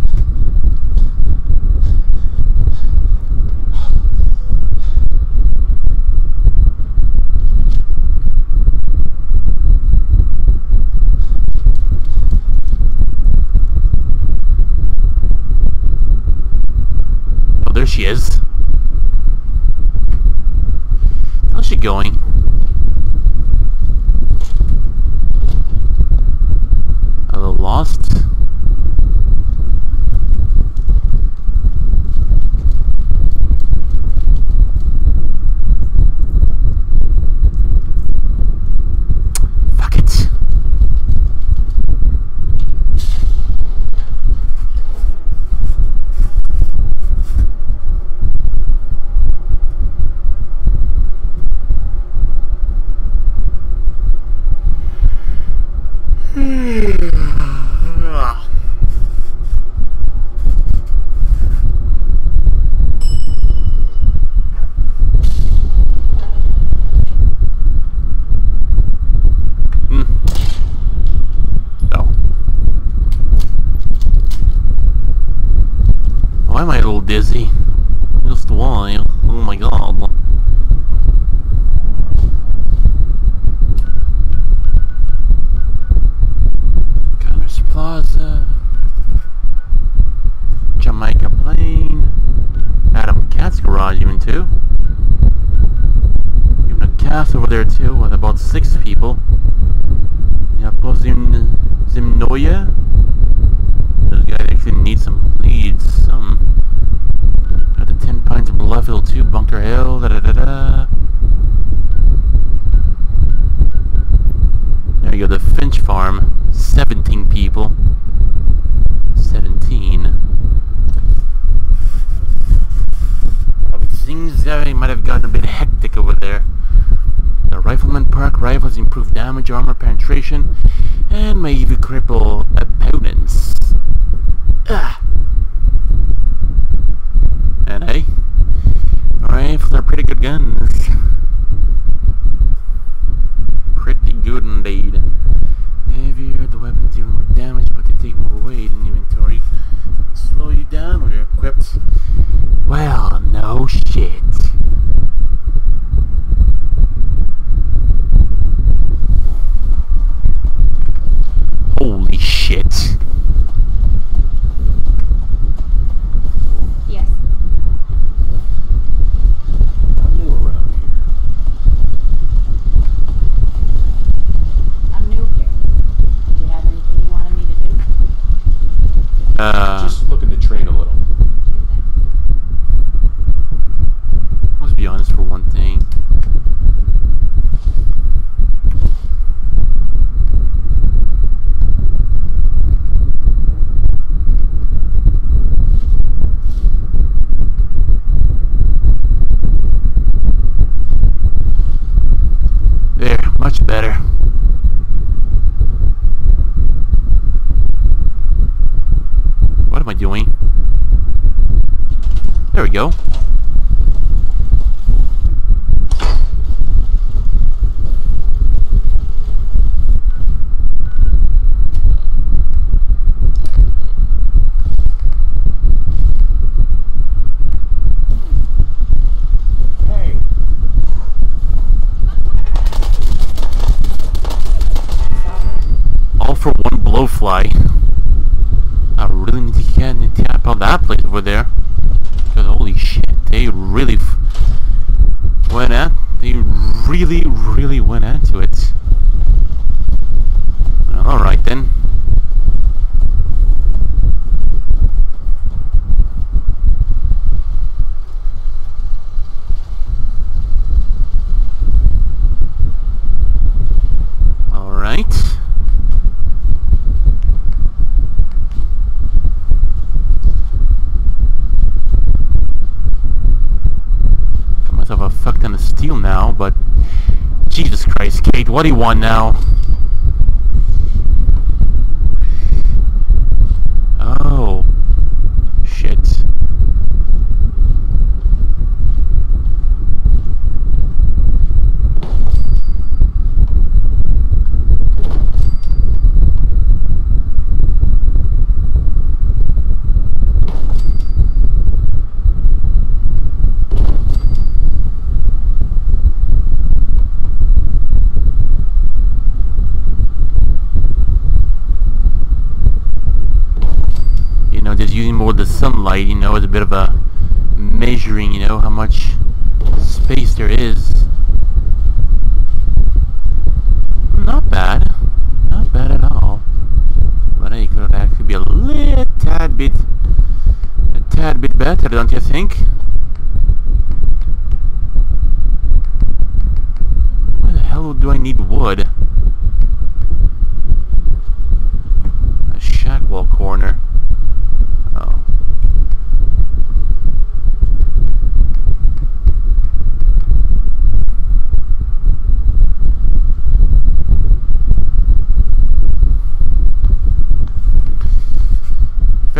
What he won now.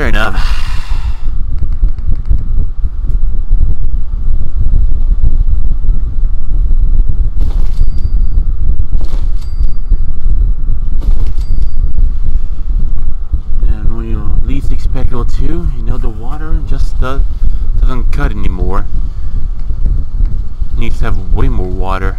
Fair enough. And when you least expect it to, you know the water just does, doesn't cut anymore. Needs to have way more water.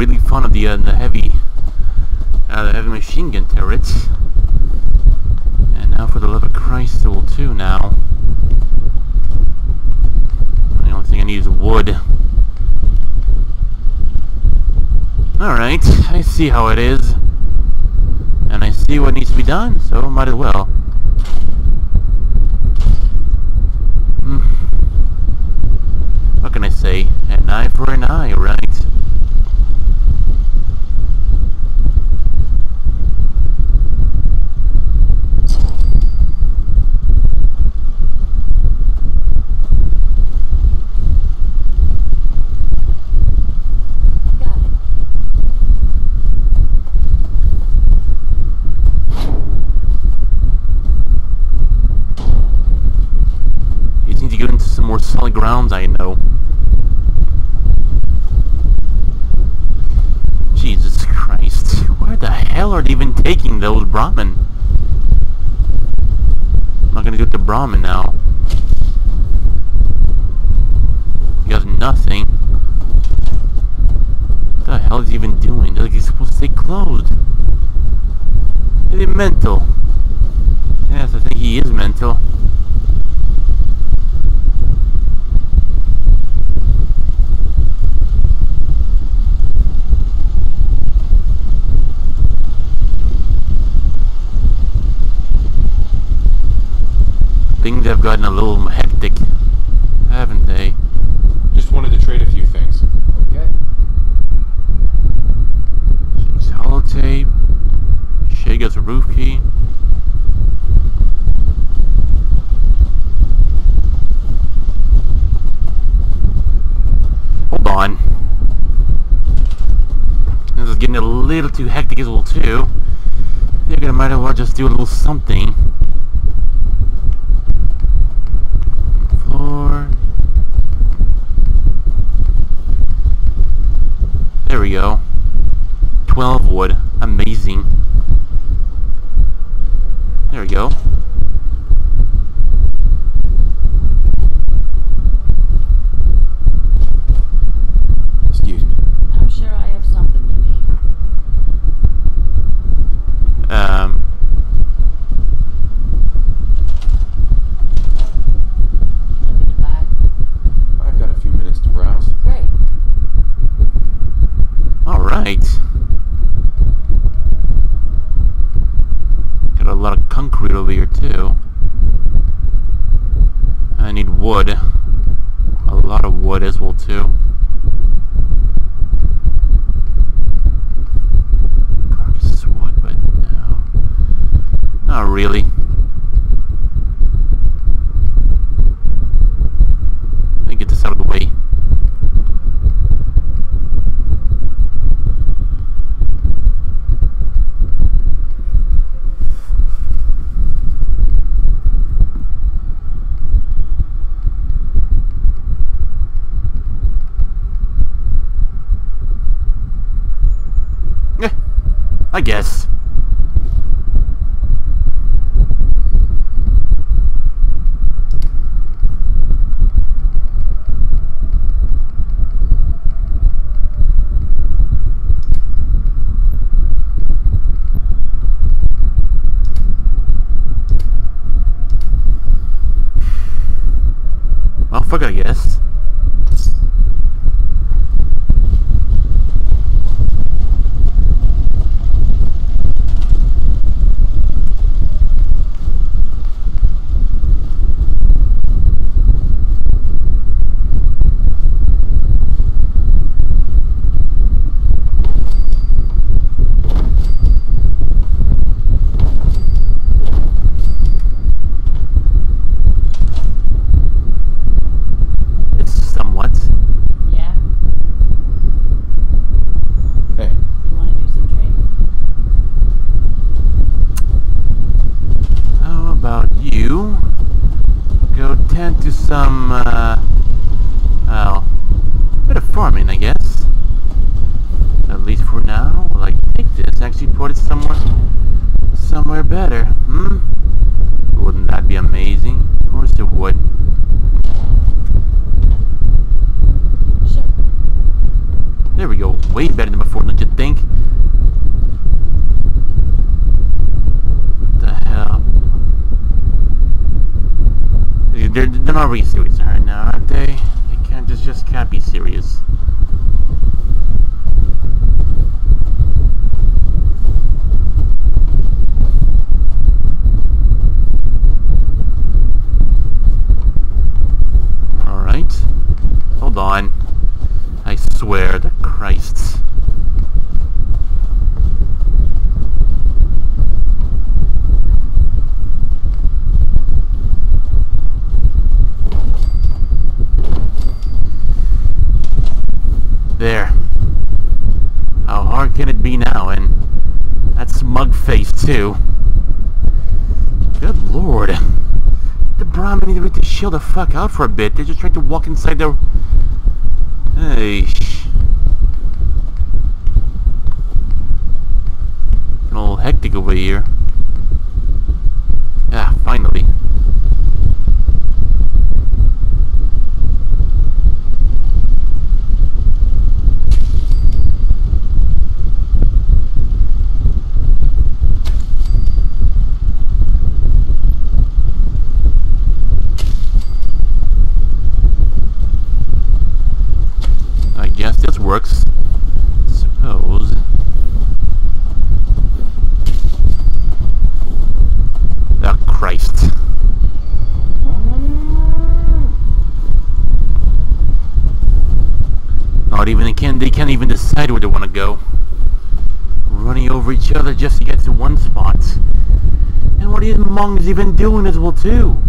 really fun of the, uh, the heavy uh, the heavy machine gun turrets. And now for the love of Christ, there will now. The only thing I need is wood. Alright, I see how it is. And I see what needs to be done, so might as well. Hmm. What can I say? An eye for an eye, right? I know. Jesus Christ. Where the hell are they even taking those Brahmin? I'm not gonna do it to Brahmin now. He has nothing. What the hell is he even doing? Like he's supposed to stay closed. Is he mental? Yes, I think he is mental. Things have gotten a little hectic, haven't they? Just wanted to trade a few things. Okay. Shake's holotape. Shay gets a roof key. Hold on. This is getting a little too hectic as well too. I think I might as well just do a little something. There we go. 12 wood. Amazing. There we go. Excuse me. I'm sure I have something you need. Um, Look in the bag. I've got a few minutes to browse. Great. alright. Got a lot of concrete over here too. I need wood. A lot of wood as well too. Carcass wood, but no. Not really. Let me get this out of the way. Eh, I guess. fuck out for a bit. Did Not even they can they can't even decide where they want to go. Running over each other just to get to one spot. And what are these mongs even doing as well too?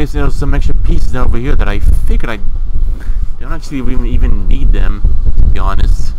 place you know, some extra pieces over here that I figured I don't actually even, even need them, to be honest.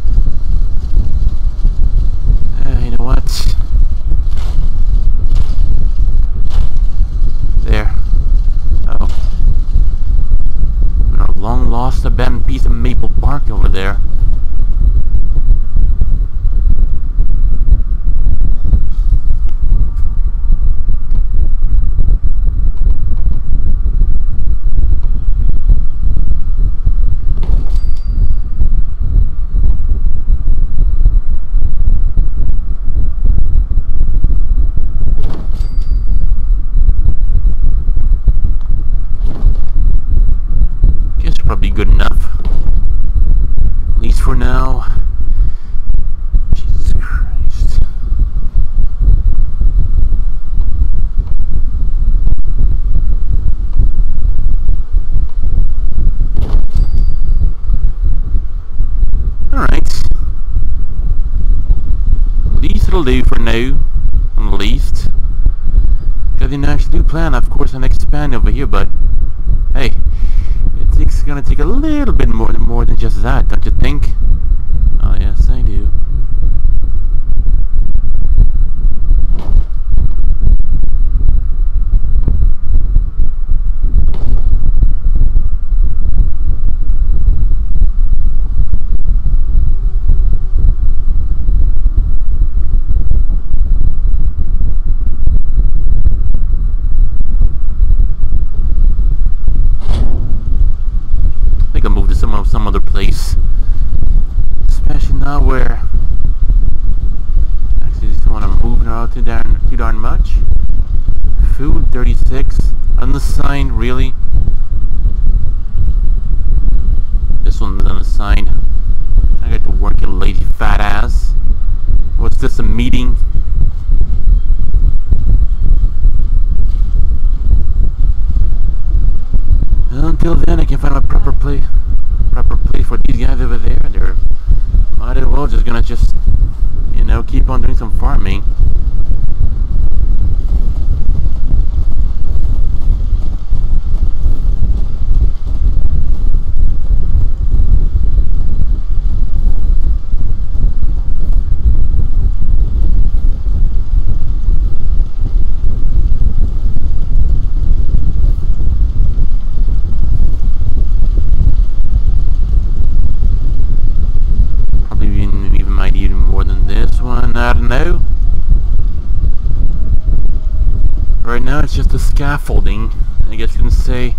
the scaffolding, I guess you can say,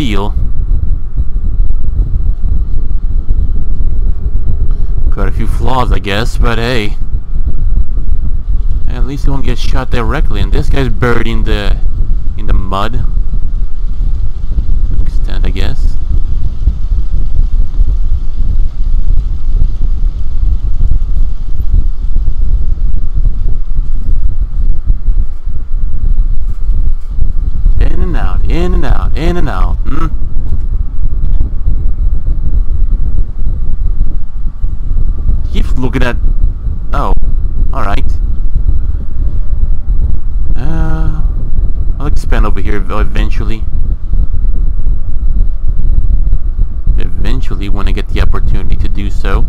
deal. Got a few flaws, I guess, but hey. At least he won't get shot directly, and this guy's buried in the in the mud. Extent, I guess. here eventually. Eventually, when I get the opportunity to do so.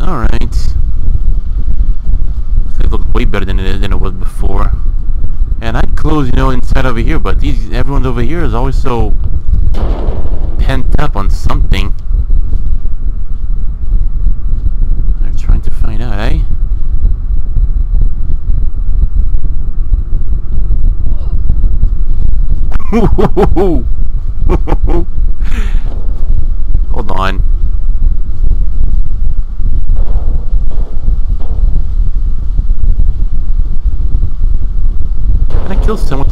Alright. It looks way better than it, than it was before. And I'd close, you know, inside over here, but these everyone's over here is always so Hold on. Can I kill someone?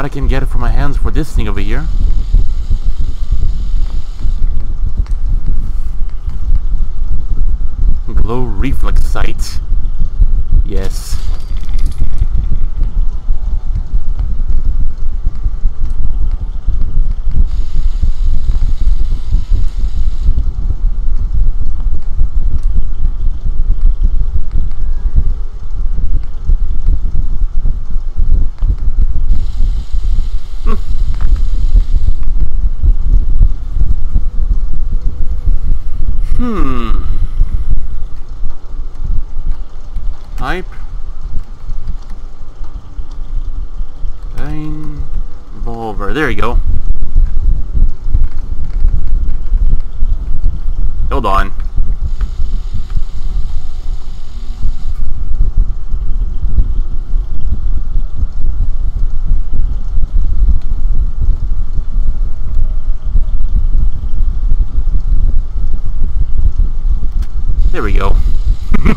What I can get it for my hands for this thing over here. Glow reflex sight. Yes.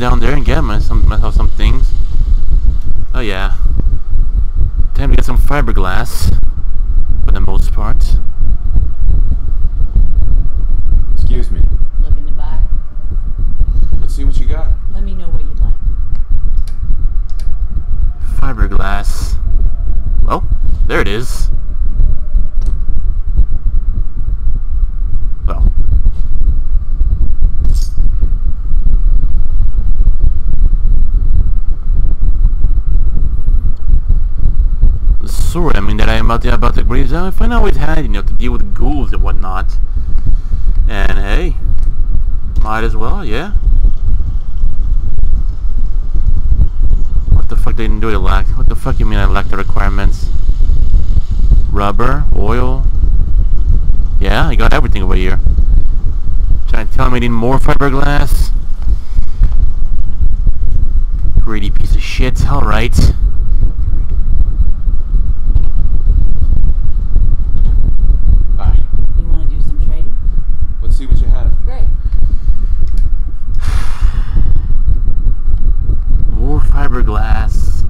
down there and get myself some things. Oh yeah. Time to get some fiberglass. For the most part. Excuse me. Looking to buy? Let's see what you got. Let me know what you'd like. Fiberglass. Well, there it is. Well. The sword, I mean, that I am about to, about to breathe out, I always had, you know, to deal with ghouls and whatnot. And hey, might as well, yeah. What the fuck they didn't do it lack? What the fuck you mean I lack the requirements? Rubber, oil. Yeah, I got everything over here. time we need more fiberglass. Greedy piece of shit. Alright, You want to do some trading? let's see what you have. Great. More fiberglass.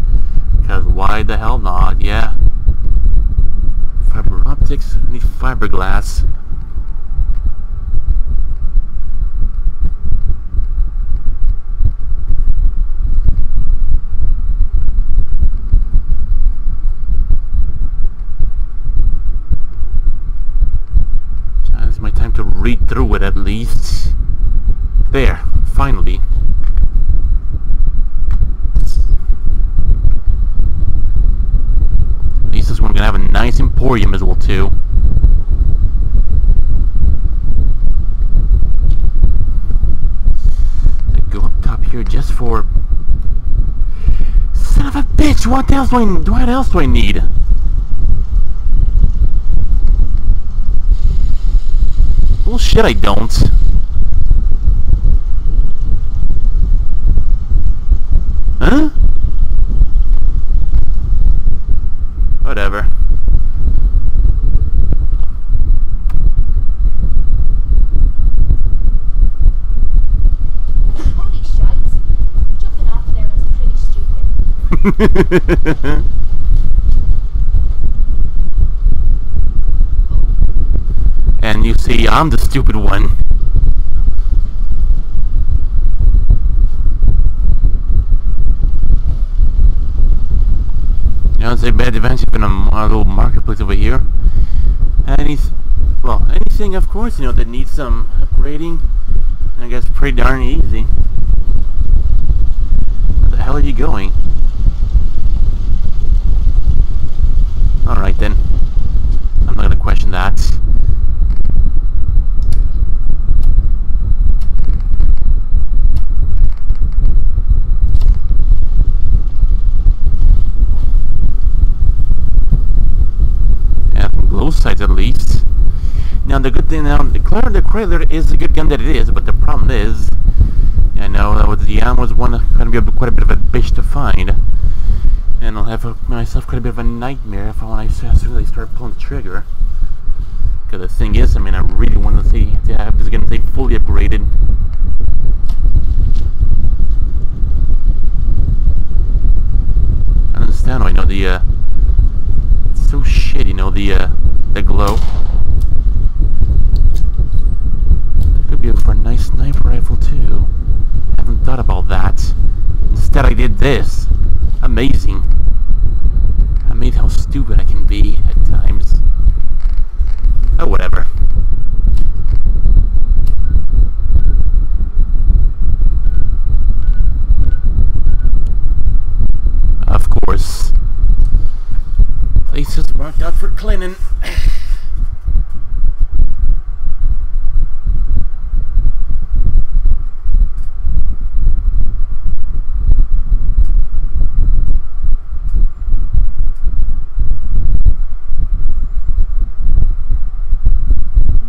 Because why the hell not? Yeah. Fiber optics, I need fiberglass. Now is my time to read through it at least. There, finally. At least this one gonna have a nice emporium as well too. I go up top here just for. Son of a bitch! What else do I? What else do I need? Bullshit! I don't. Huh? Whatever. Holy shite. Jumping off of there was pretty stupid. and you see, I'm the stupid one. You know, say bad events up in a, a little marketplace over here. Any, well, anything, of course, you know, that needs some upgrading. I guess pretty darn easy. Where the hell are you going? Alright then. I'm not gonna question that. Yeah, from at least. Now the good thing now, the Claire the Cradler is a good gun that it is, but the problem is, I know that was the ammo was one to be quite a bit of a bitch to find, and I'll have a, myself quite a bit of a nightmare if I I s- really start pulling the trigger. Because the thing is, I mean, I really want to see to have this say fully upgraded. I understand. I know the uh, it's so shit, you know the uh, the glow. Could be for a nice sniper rifle too. I Haven't thought about that. Instead, I did this. Amazing how stupid I can be at times. Oh, whatever. Of course. Place is marked out for cleaning.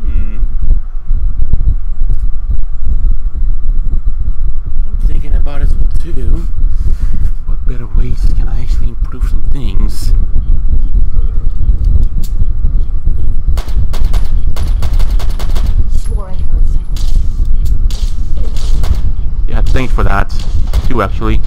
Hmm. I'm thinking about it as well too. What better ways can I actually improve some things? Swore I heard something. Yeah, thanks for that. Two actually.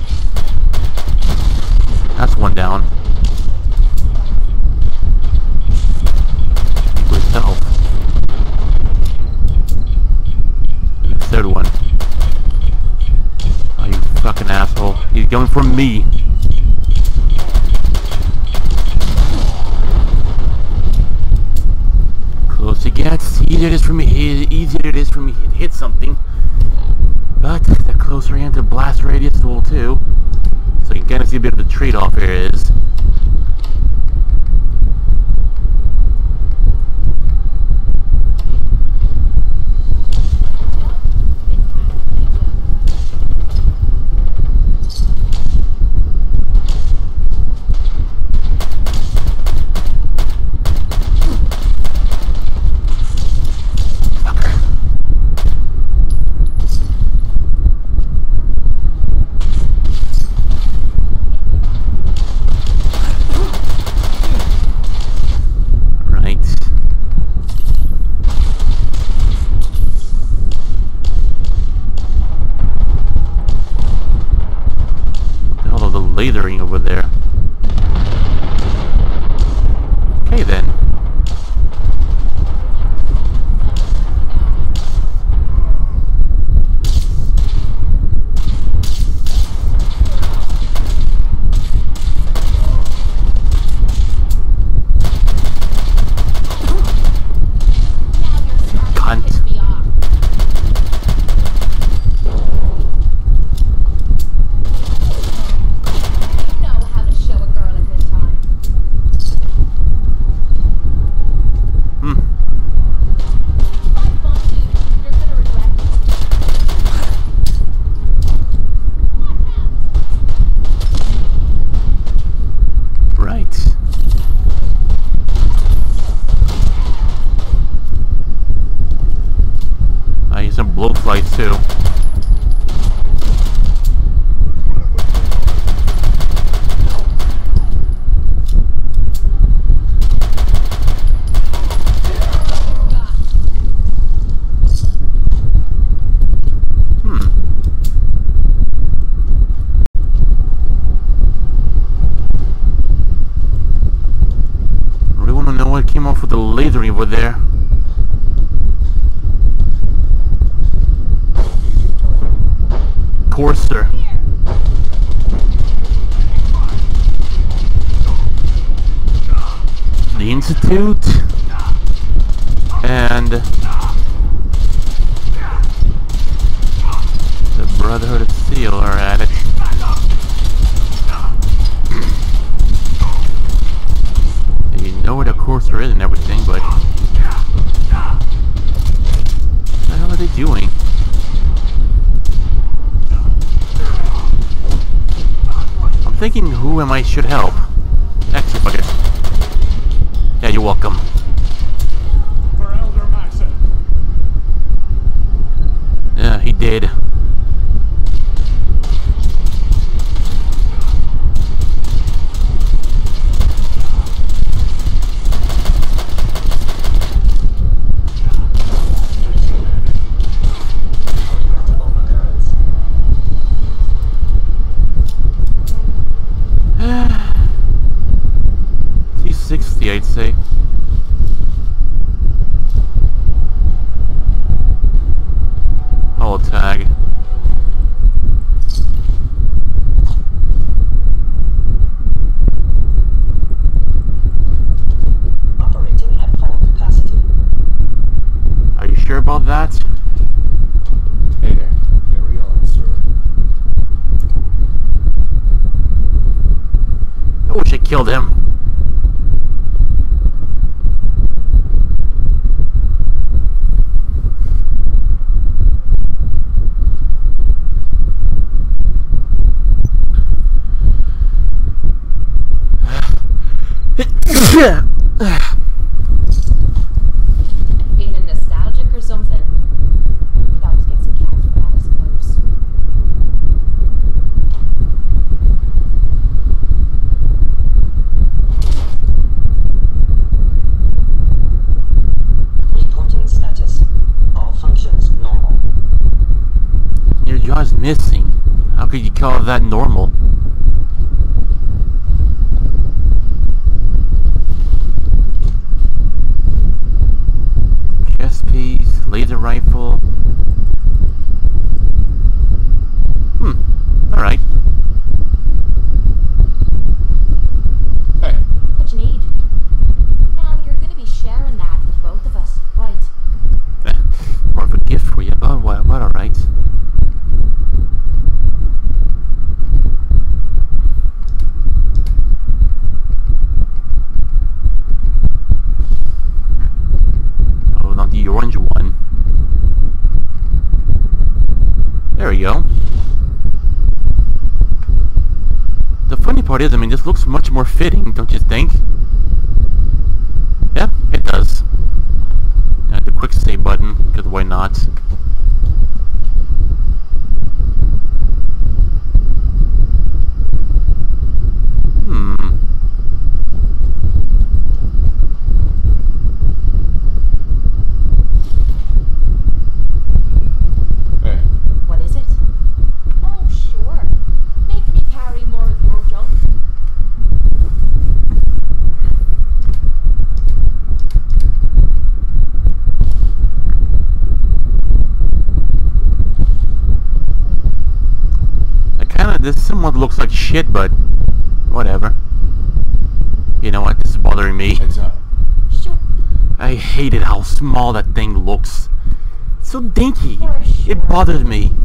bothered me.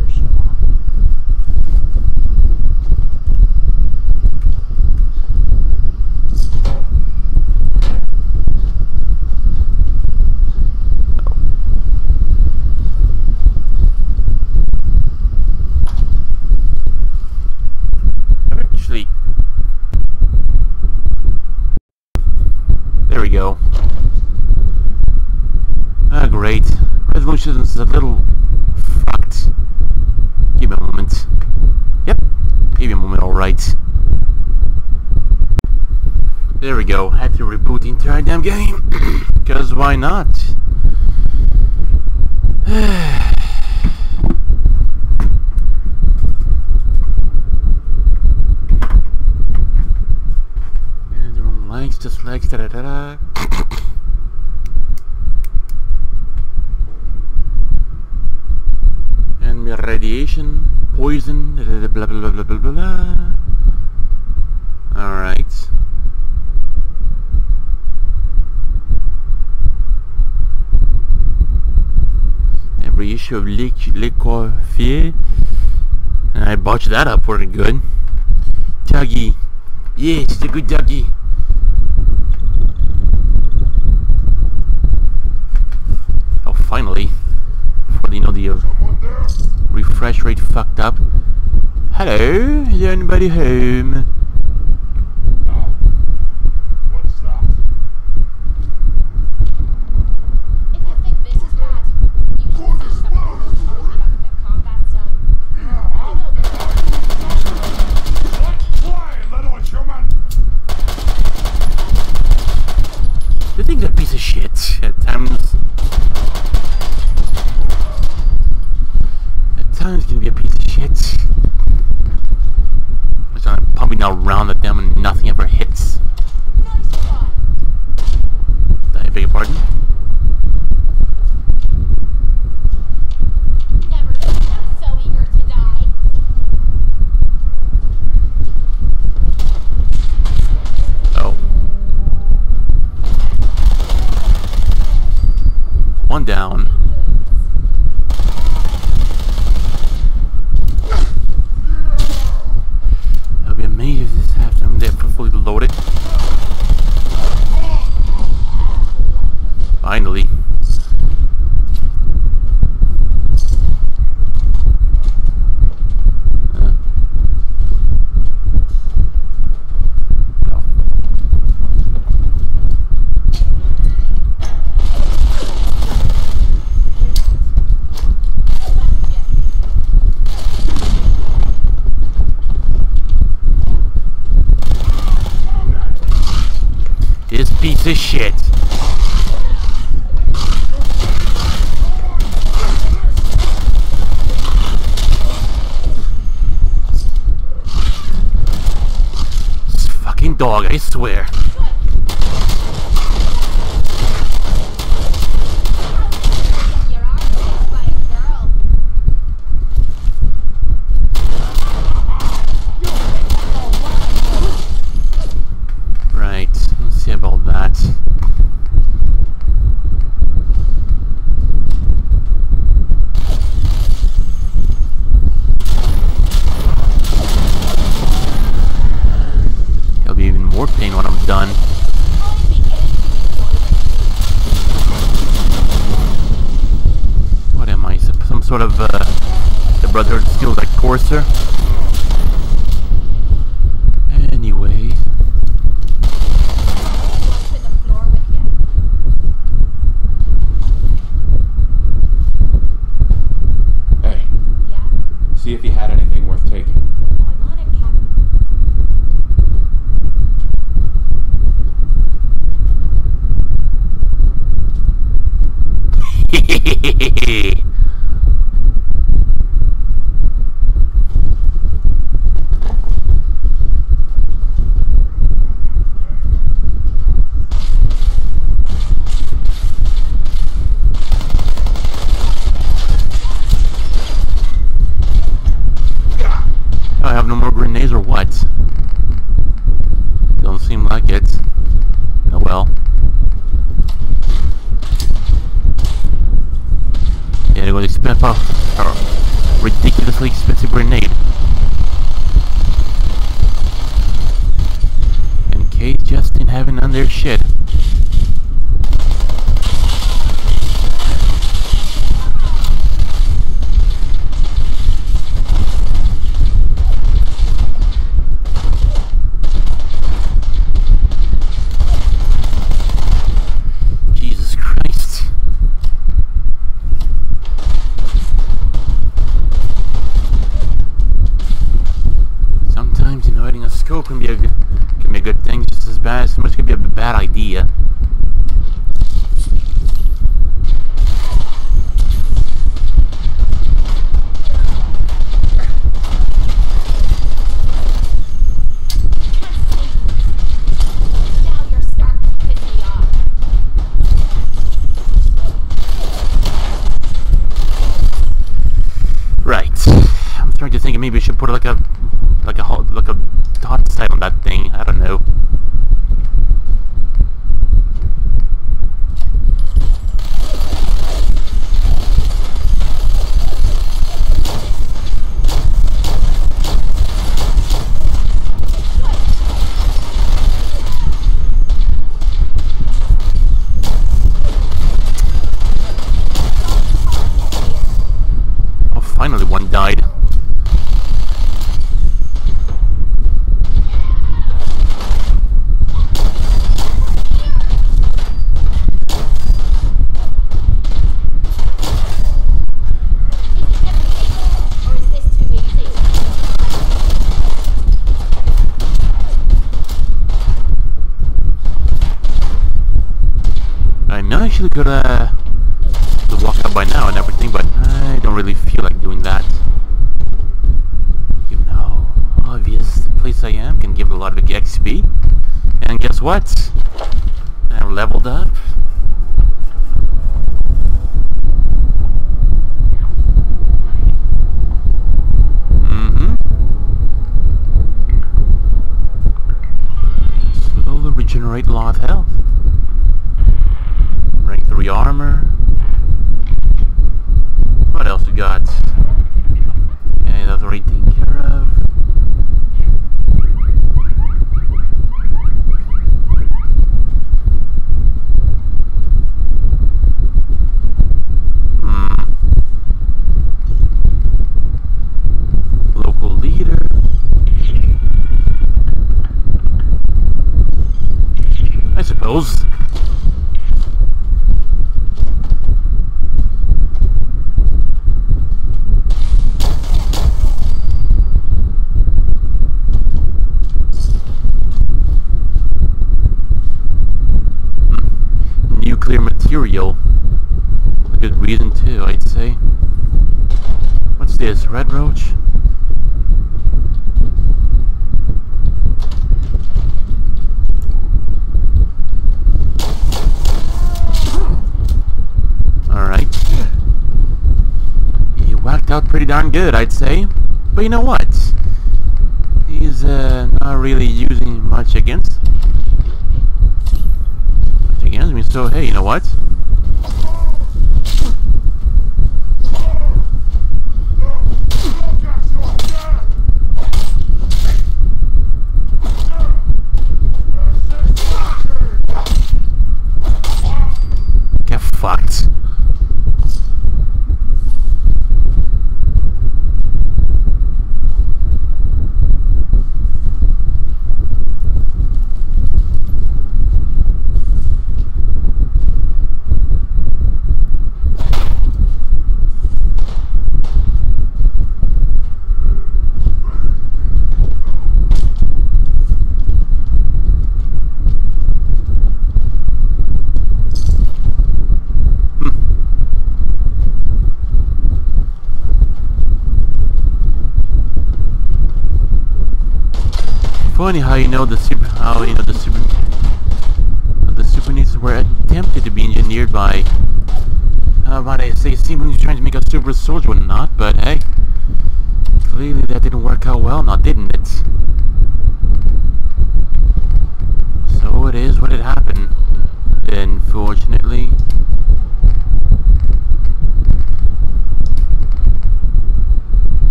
that up pretty good. Dougie. Yes, the good Dougie. Oh, finally. Before you know the uh, refresh rate fucked up. Hello? Is anybody home? down.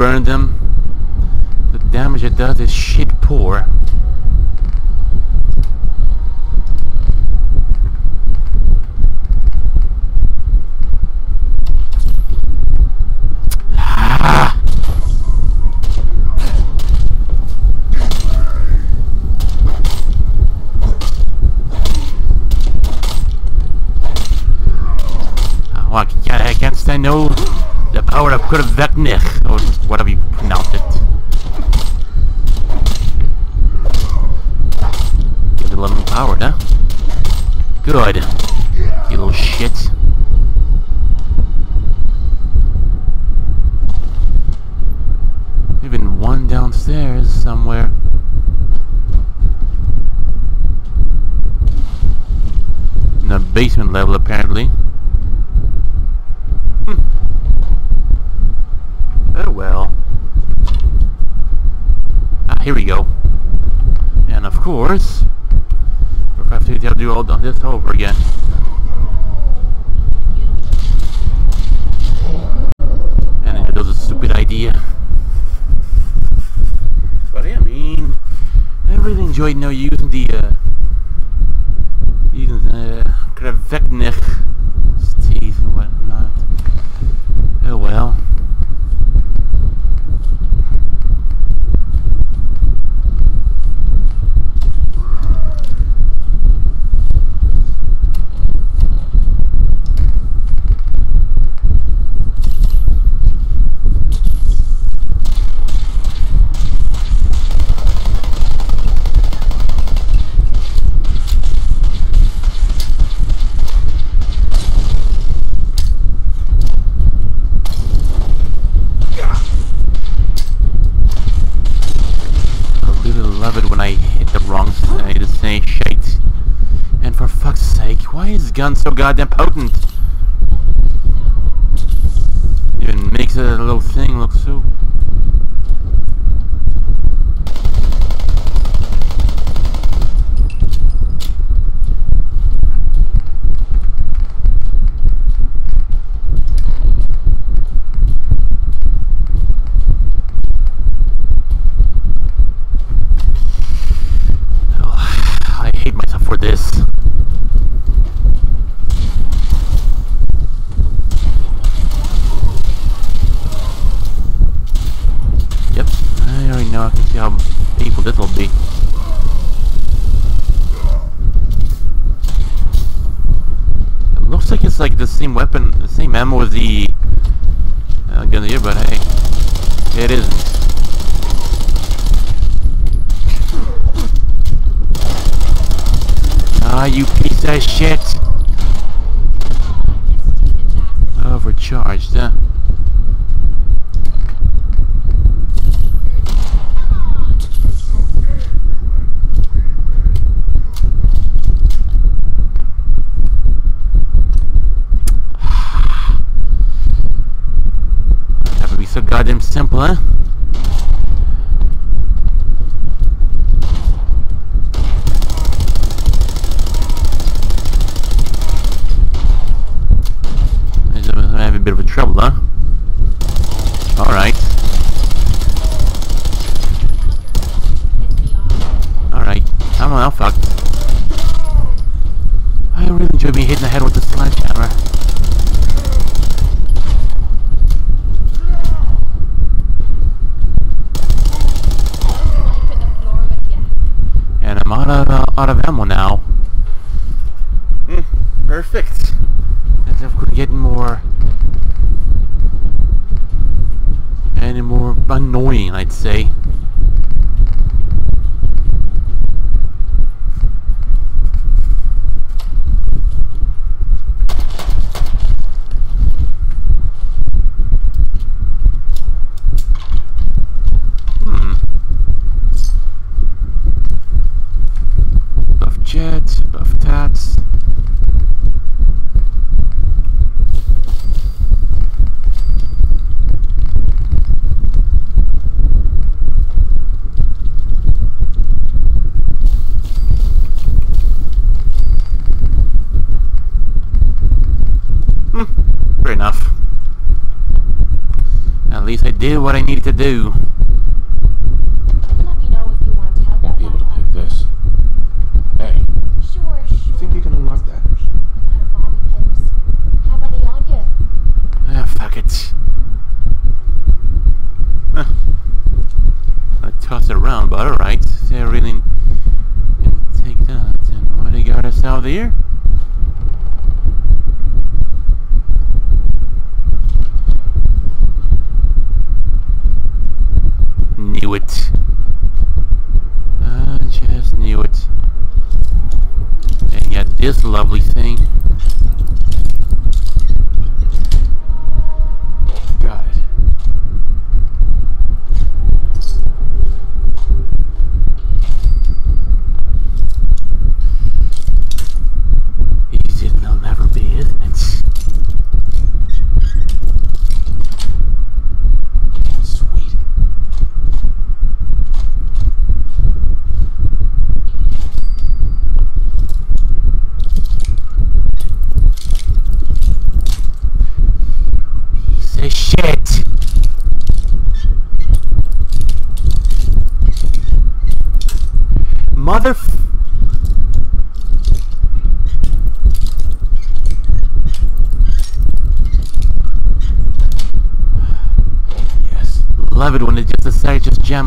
burn them. The damage it does is shit poor. I can't stand no the power that could have basement level apparently. gun so goddamn potent.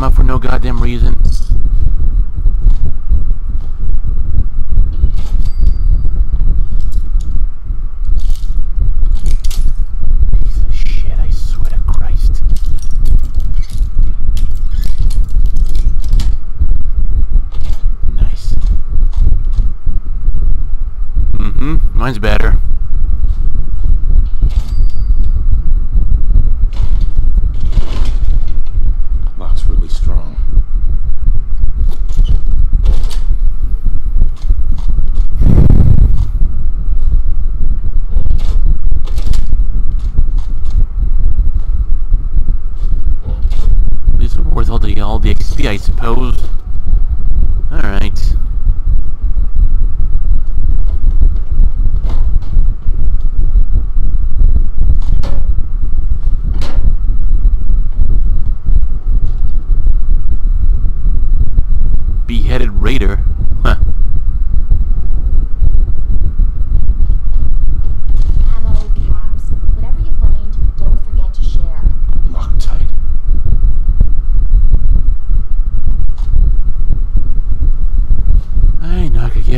Up for no goddamn reason.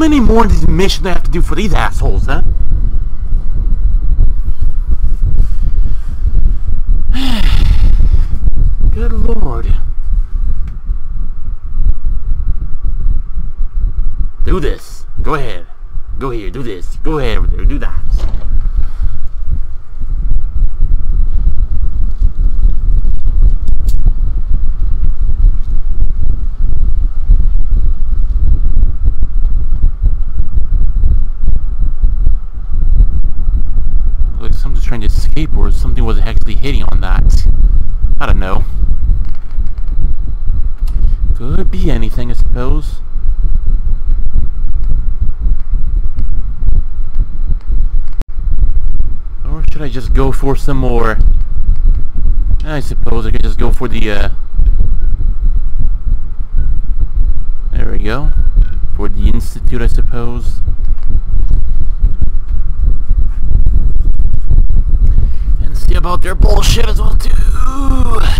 many more of these missions I have to do for these assholes, huh? for the uh, there we go. For the institute I suppose. And see about their bullshit as well too. I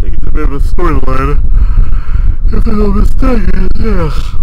think it's a bit of a storyline. If I'm not mistaken yeah.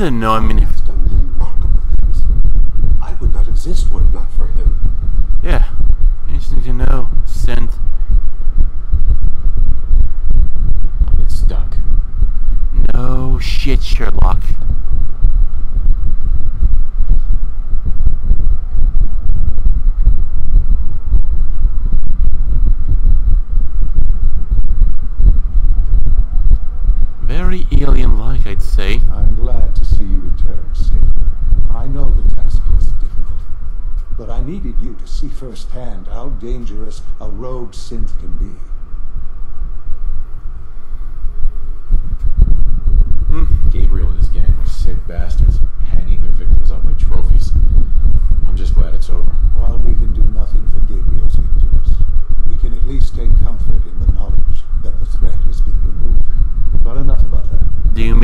didn't know I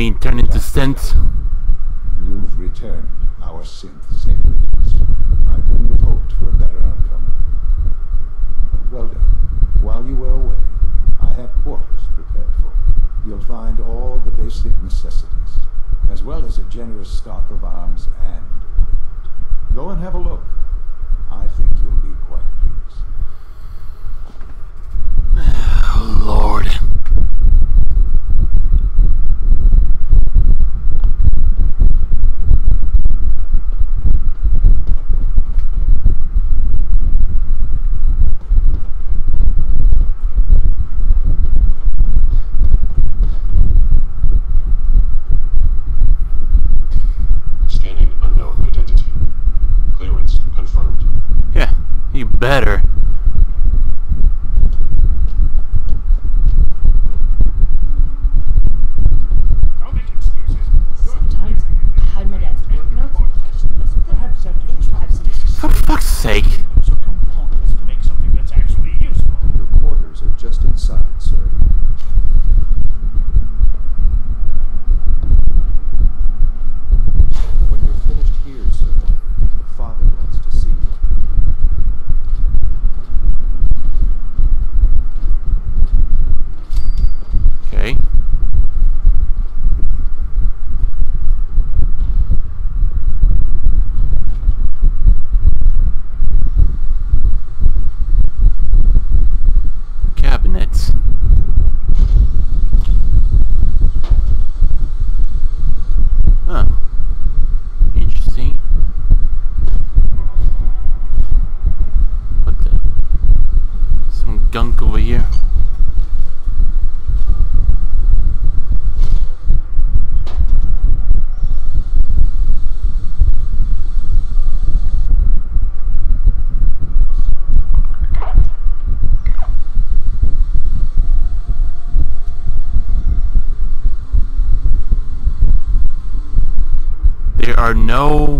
being turned into synths. You've returned our synth. no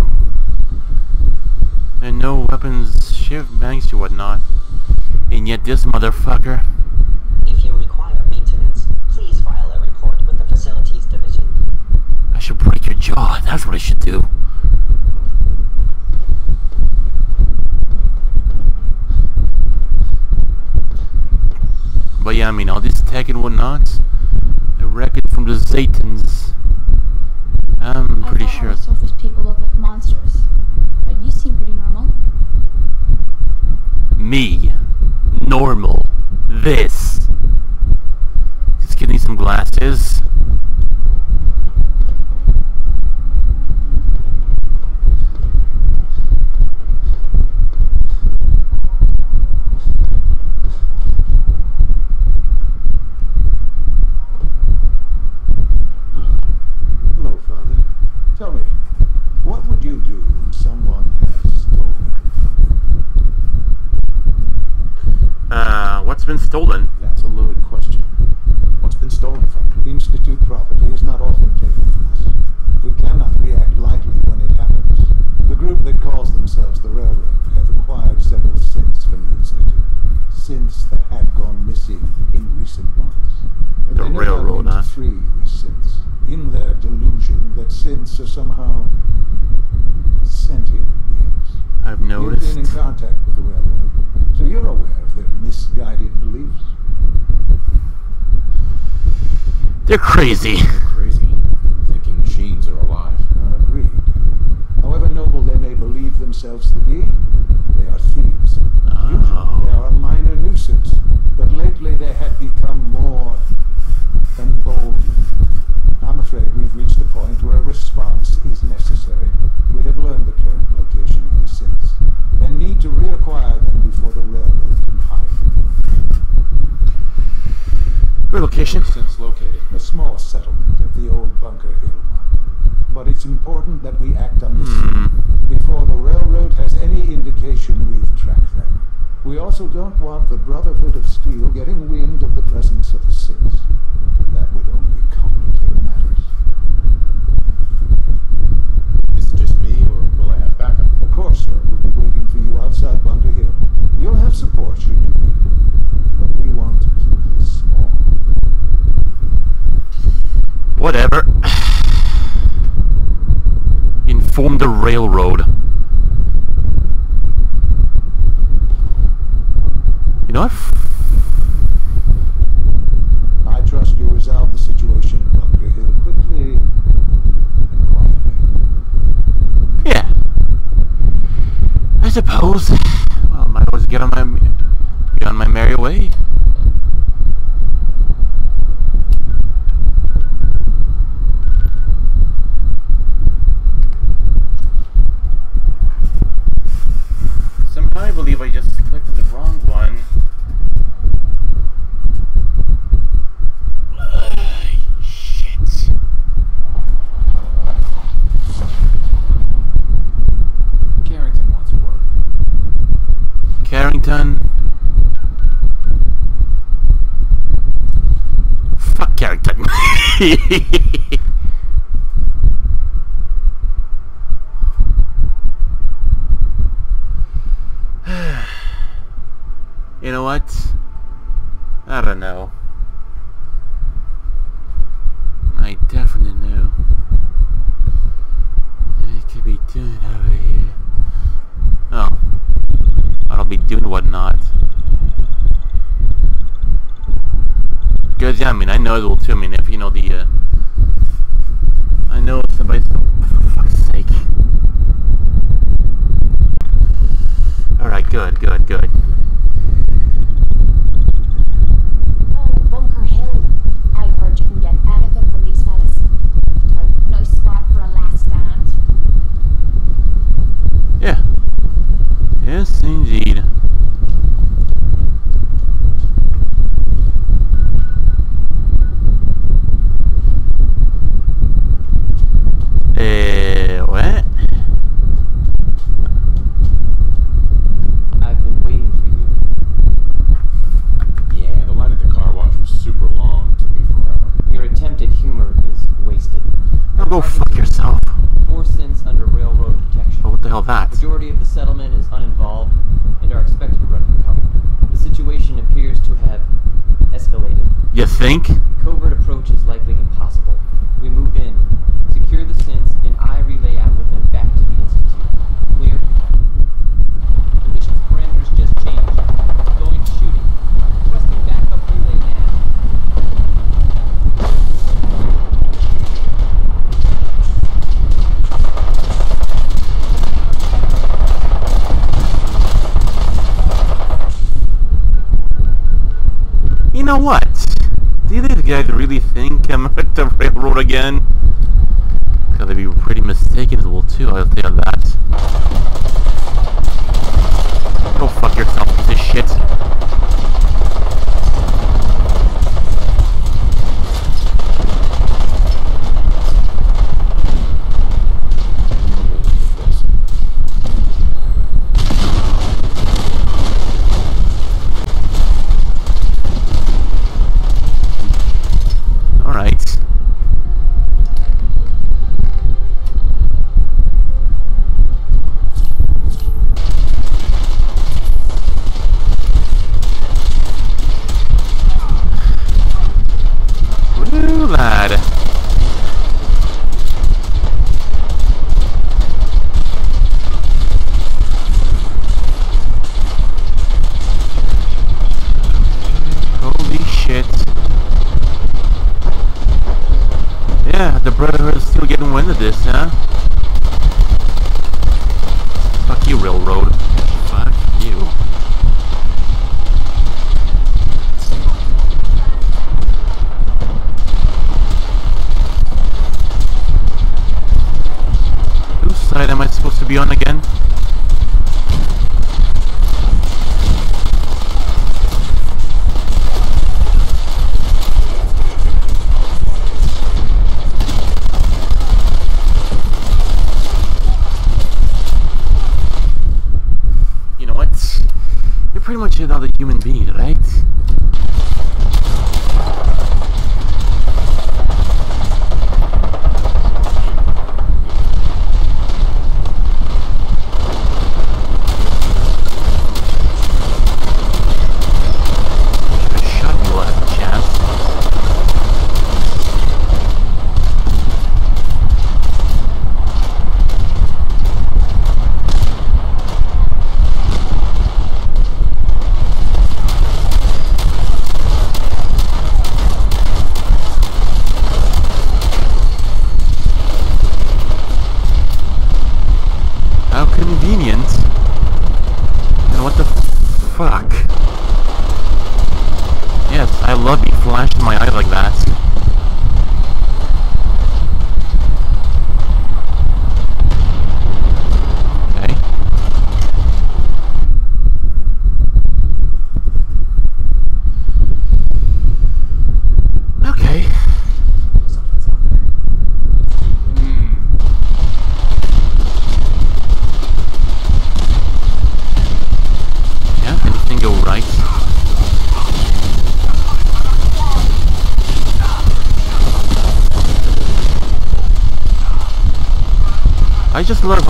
too, I'll tell that.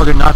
They're not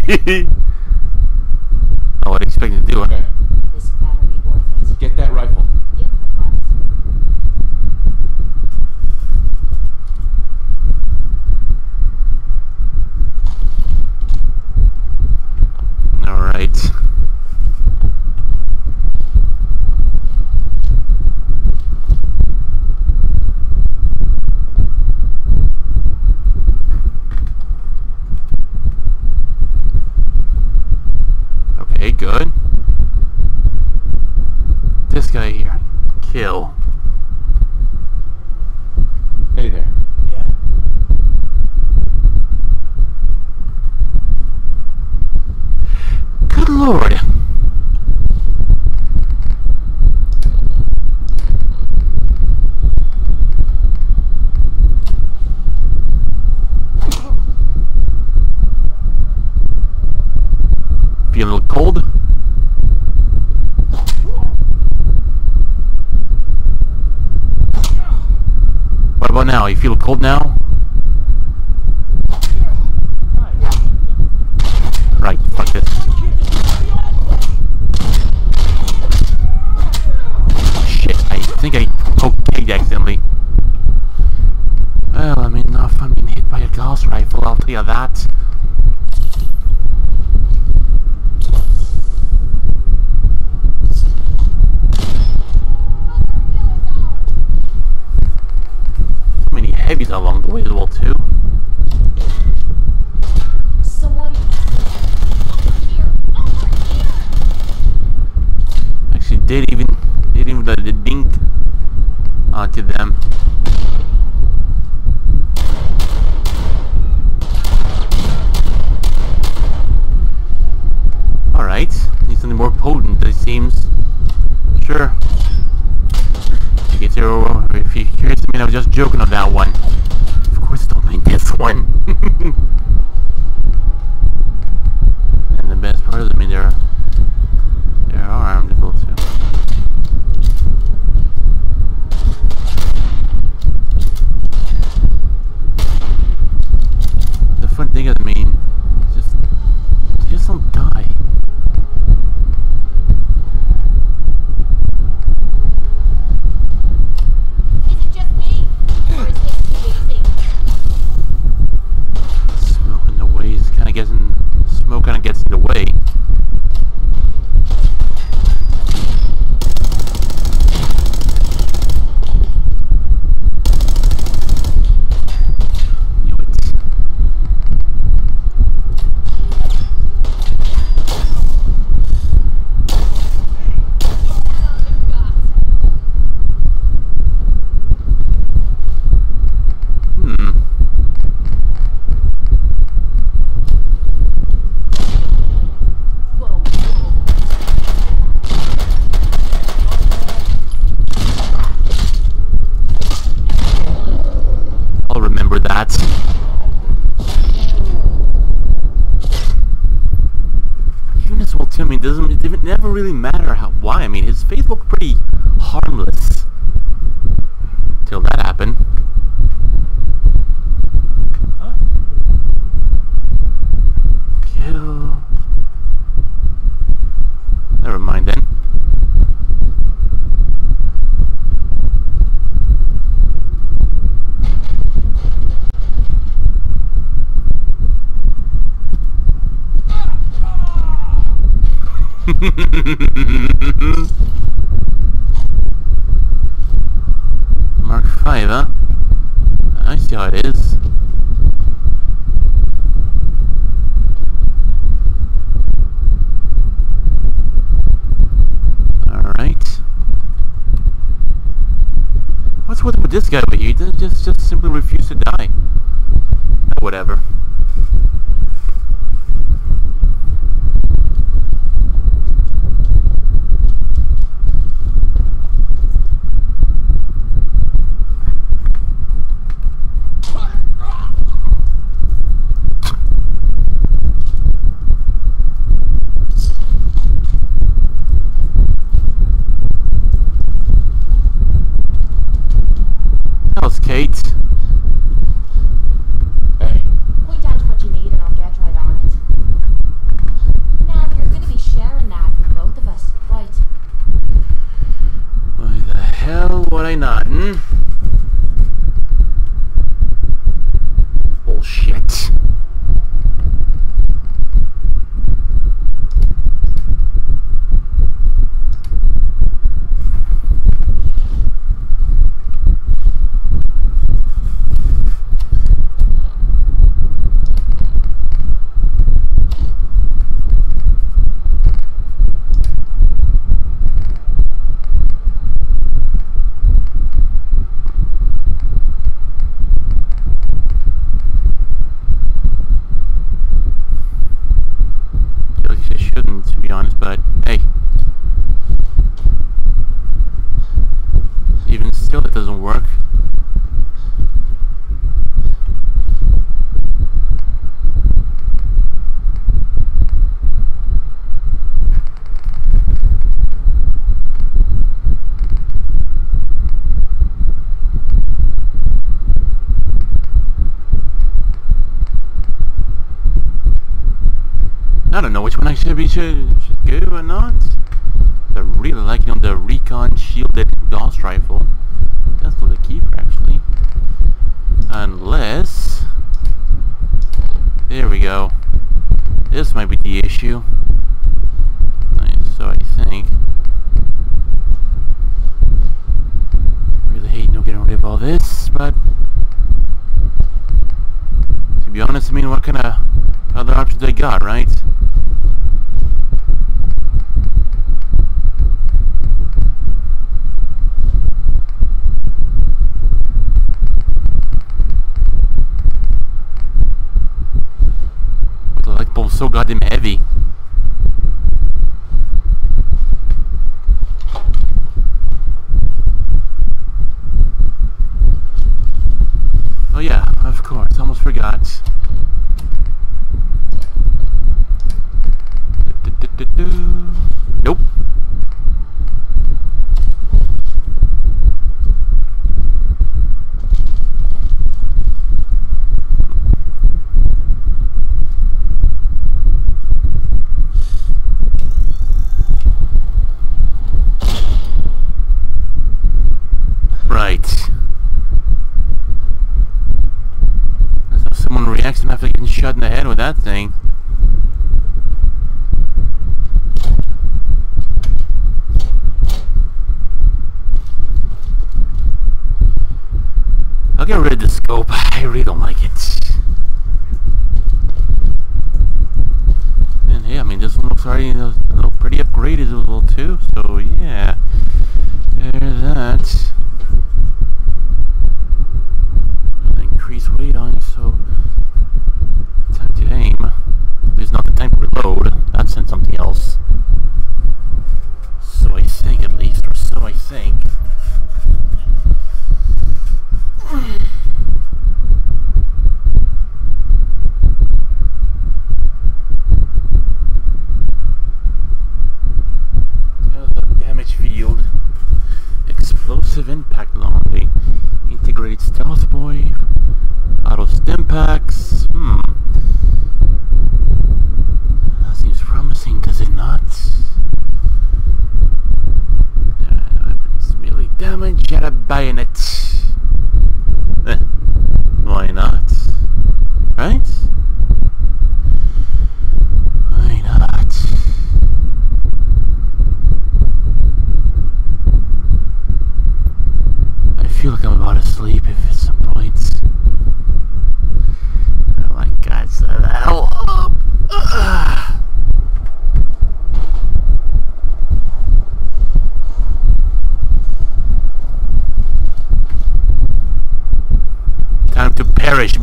now? Right, fuck this. Shit, I think I poked Cait accidentally. Well, I mean, not fun being hit by a Gauss rifle, I'll tell you that. Many heavies along the way as well, too. Someone over here, over here. Actually, did even did even the, the dink onto them. All right, need something more potent. It seems. Sure. If you get to, if you're curious, I mean, I was just joking on that one.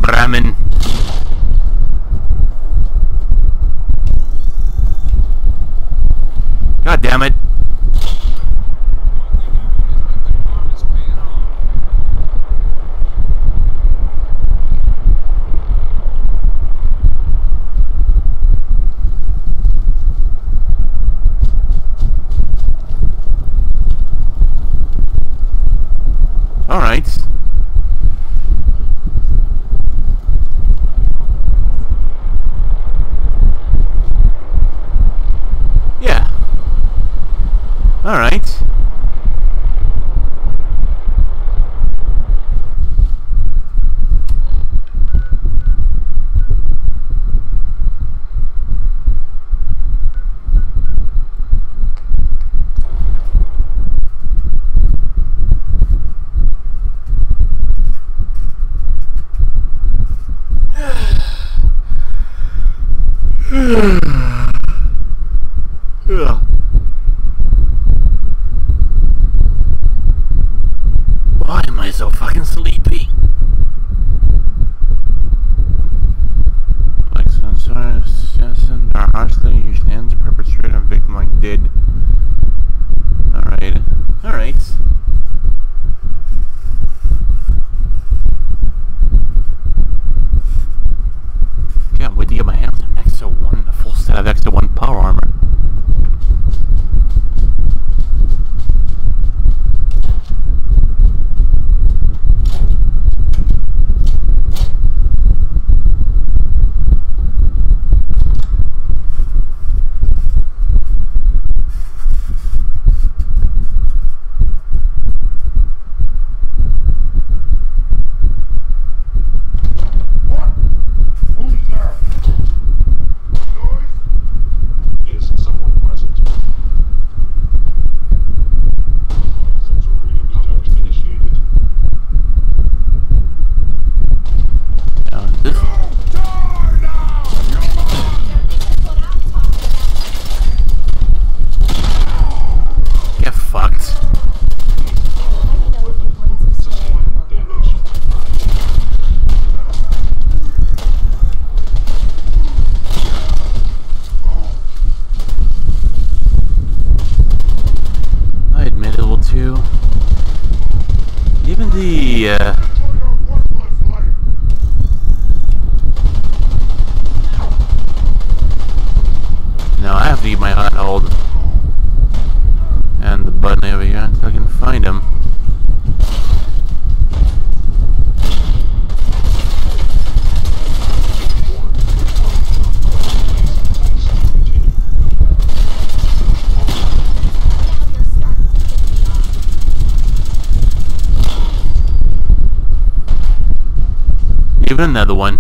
Perish, another one.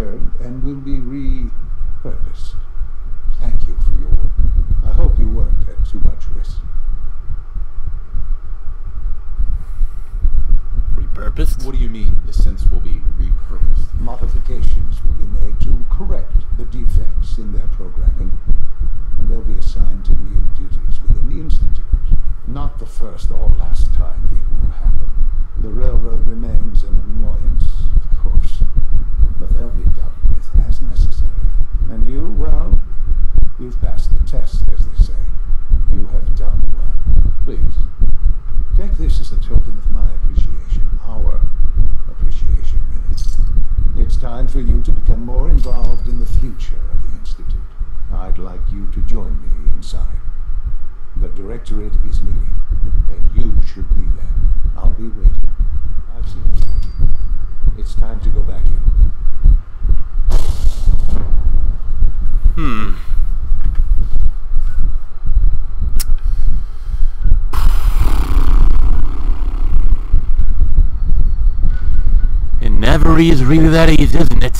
term, and we recovery is really that easy, isn't it?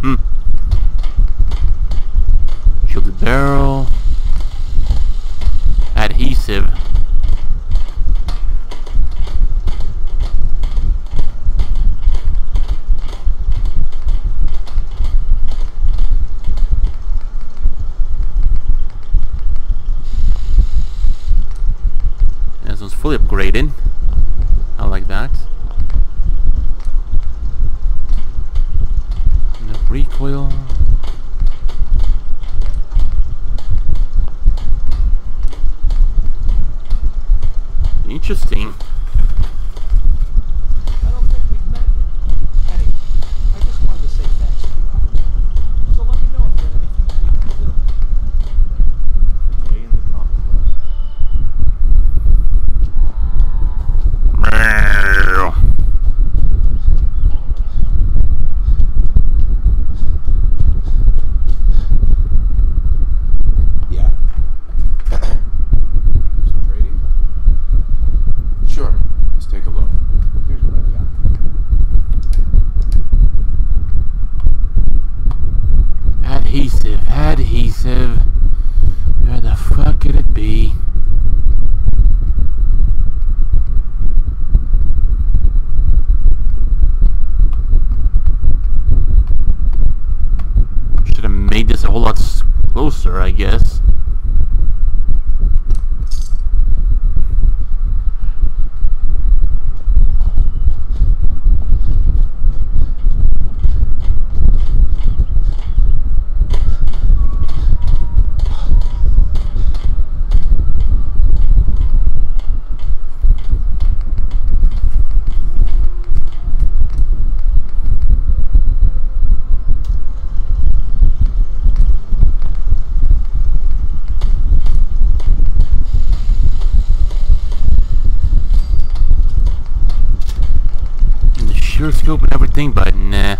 pure and everything, but nah.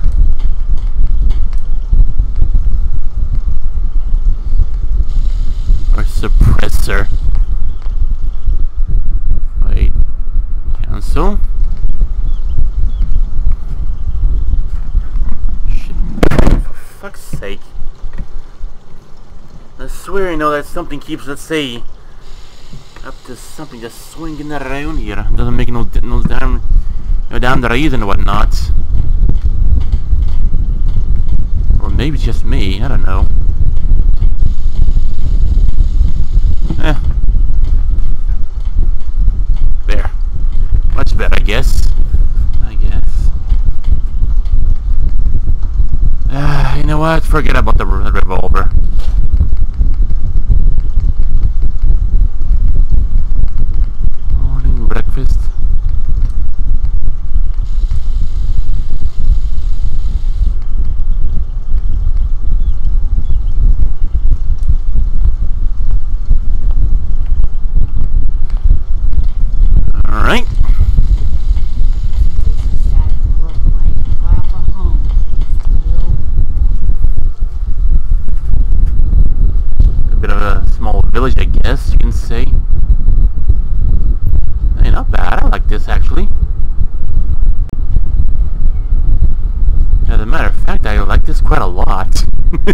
Or suppressor. Wait. Cancel. Shit. For fuck's sake. I swear I know that something keeps, let's say, up to something just swinging around here. Doesn't make no, no damn you know, down the road and whatnot. Or maybe it's just me, I don't know. Eh. There. Much better, I guess. I guess. Uh, you know what? Forget about the river.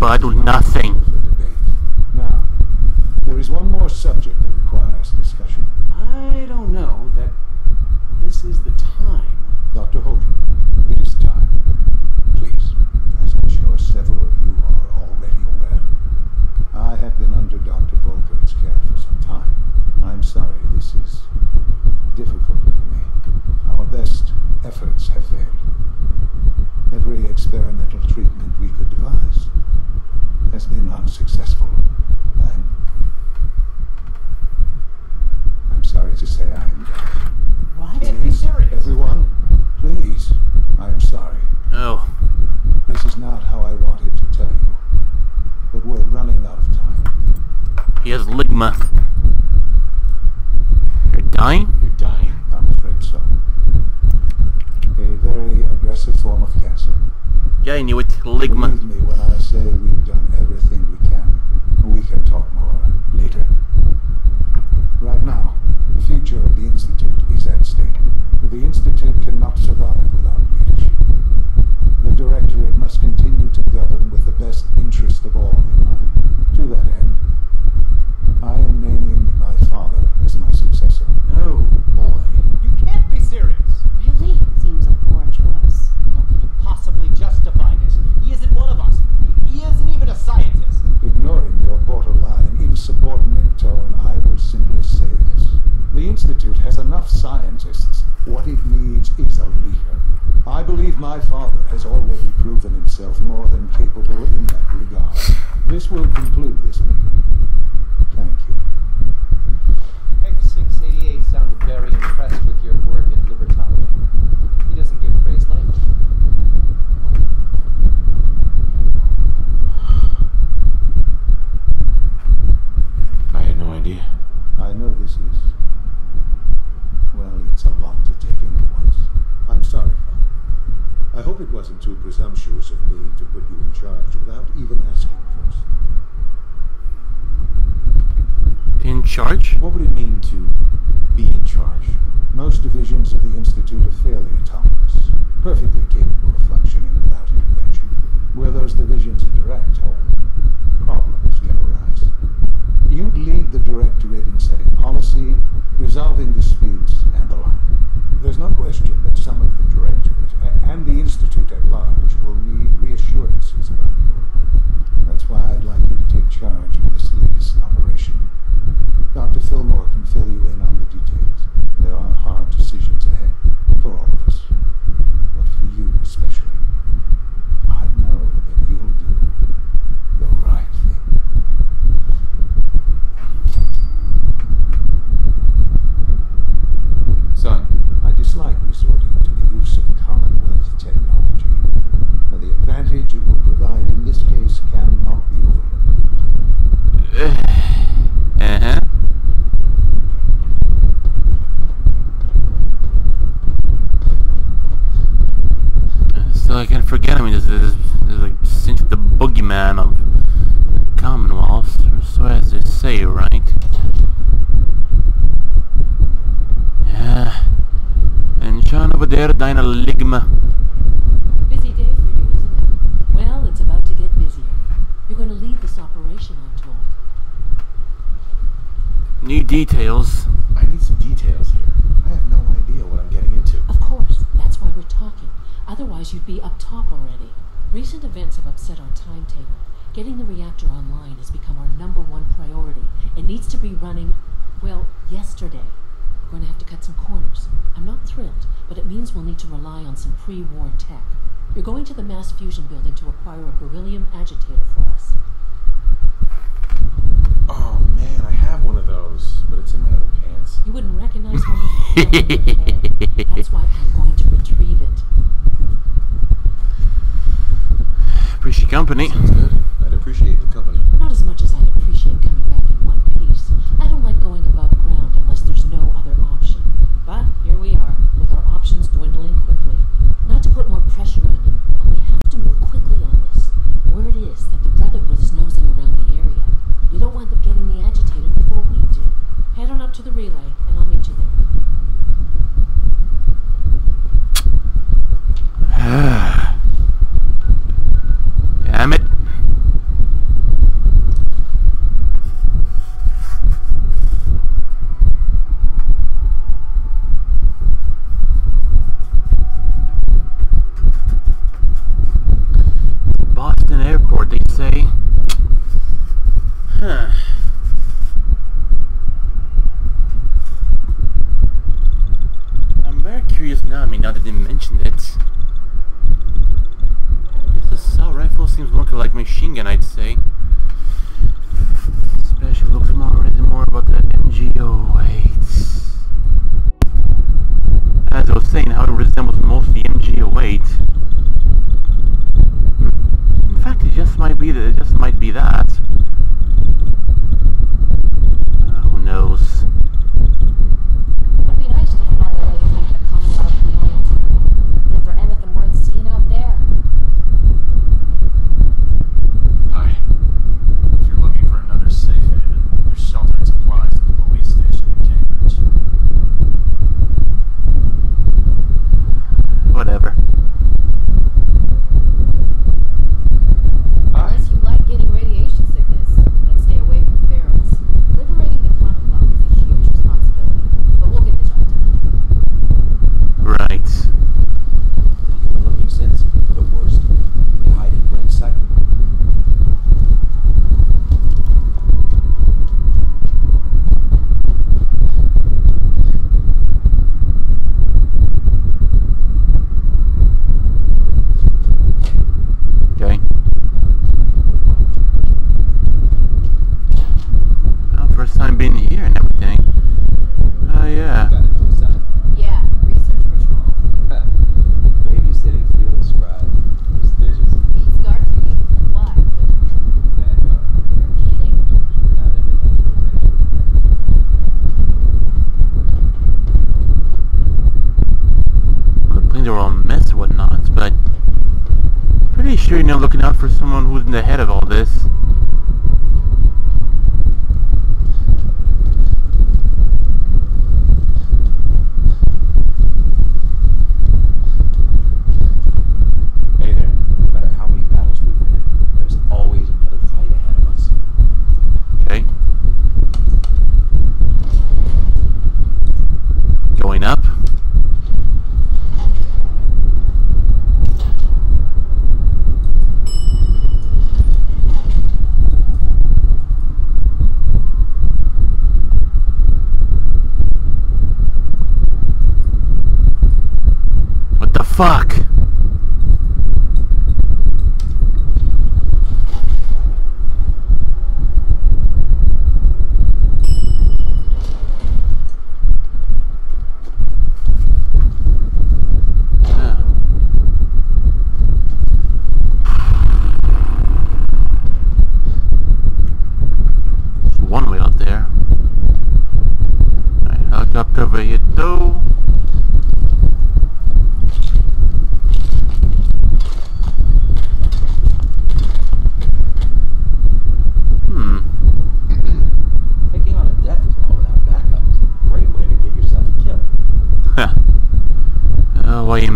but nothing. Now, there is one more subject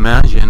imagine.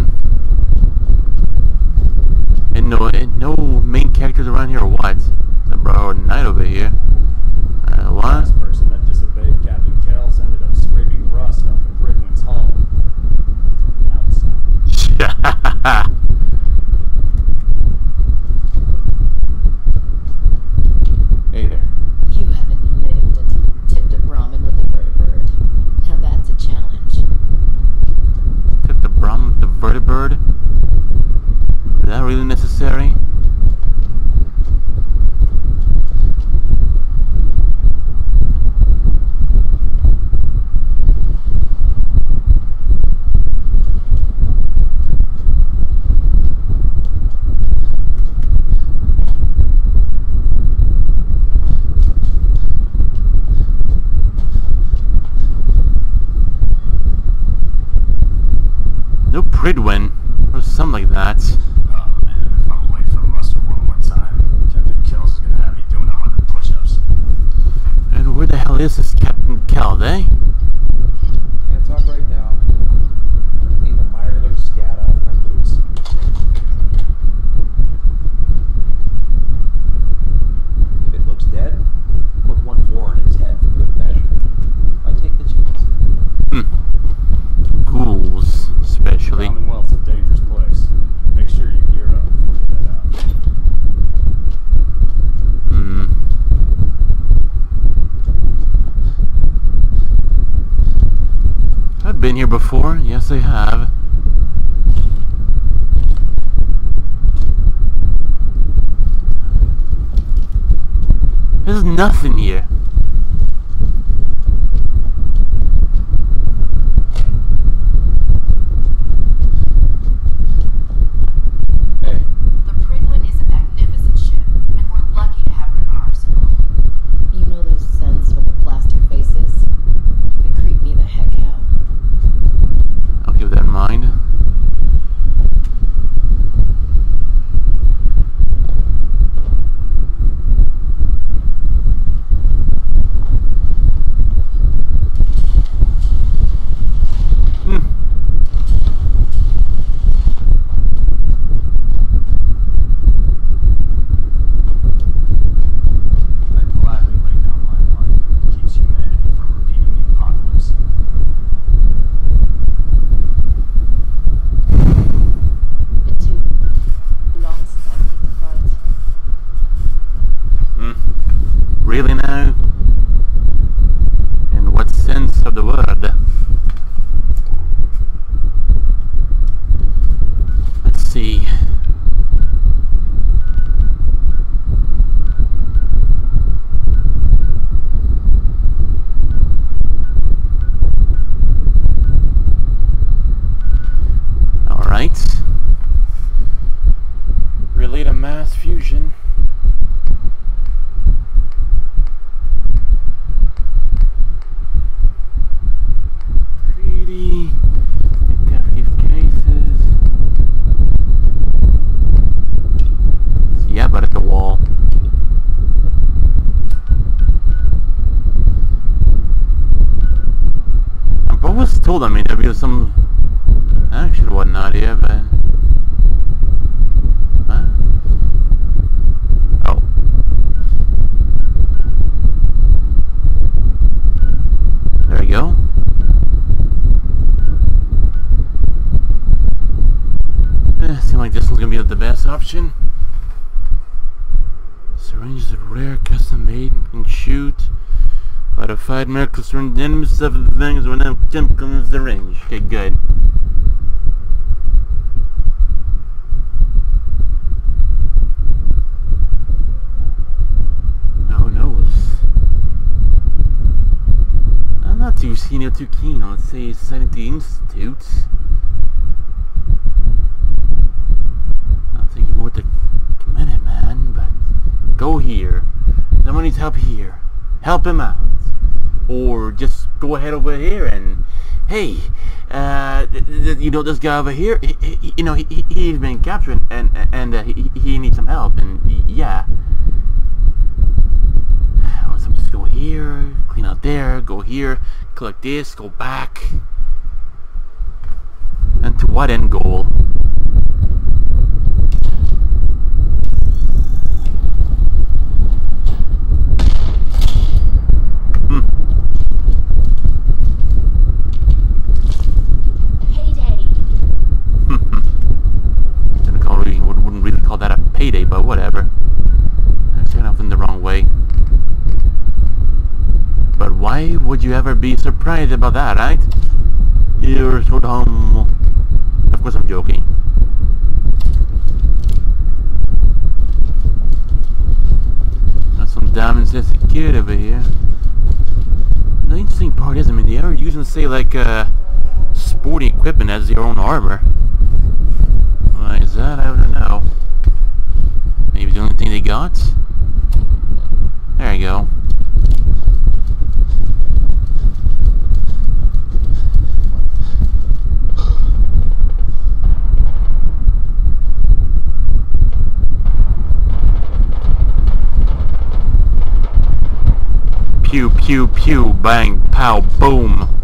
Nothing ahead over here and, hey, uh, you know this guy over here? He, he, you know, he, he- he's been captured and, and uh, he, he needs some help. And yeah. So just go here, clean out there, go here, collect this, go back. And to what end goal? Hmm. Payday. Didn't call really, wouldn't wouldn't really call that a payday, but whatever. I said nothing the wrong way. But why would you ever be surprised about that, right? You're so dumb. Of course I'm joking. Got some diamonds that secured over here. The interesting part is, I mean, they are using, say, like, uh, sporting equipment as their own armor. Why is that? I don't know. Maybe the only thing they got? There you go. Pew pew pew bang pow boom.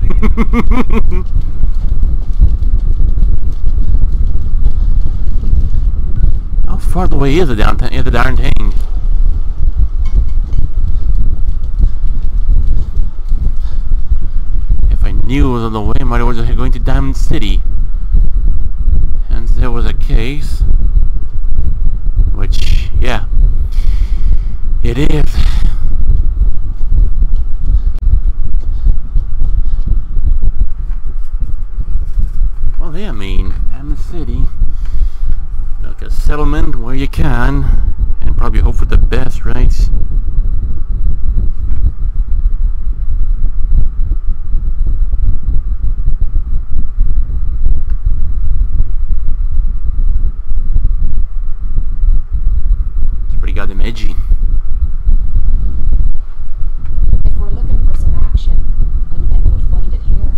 How far away is the down is the darn thing? If I knew it was on the way, I might have just going to Diamond City. And there was a case. Which, yeah. It is. Well, yeah, I mean, Diamond City. Like a settlement where you can, and probably hope for the best, right? It's pretty goddamn edgy. If we're looking for some action, I bet we'll find it here.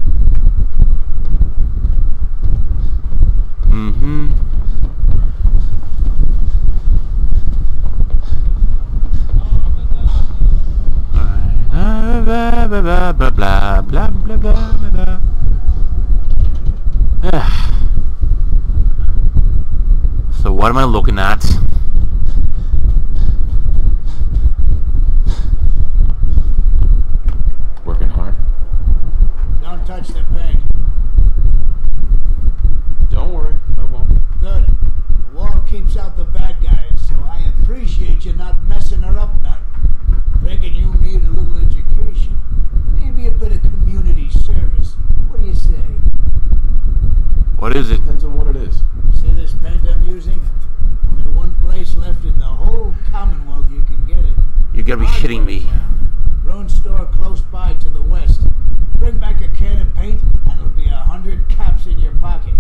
Mm-hmm. Alright. Blah, blah, blah, blah, blah, blah, blah, blah. Ah. So what am I looking at? Working hard? Don't touch the paint. Don't worry, I won't. Good. The wall keeps out the bad guys, so I appreciate you not messing her up none. Reckon you need a little education. Maybe a bit of community service. What do you say? What is it? Depends on what it is. See this paint I'm using? Only one place left in the whole Commonwealth you can get it. You gotta be shitting me. Rune store close by to the west. Bring back a can of paint and it'll be a hundred caps in your pocket.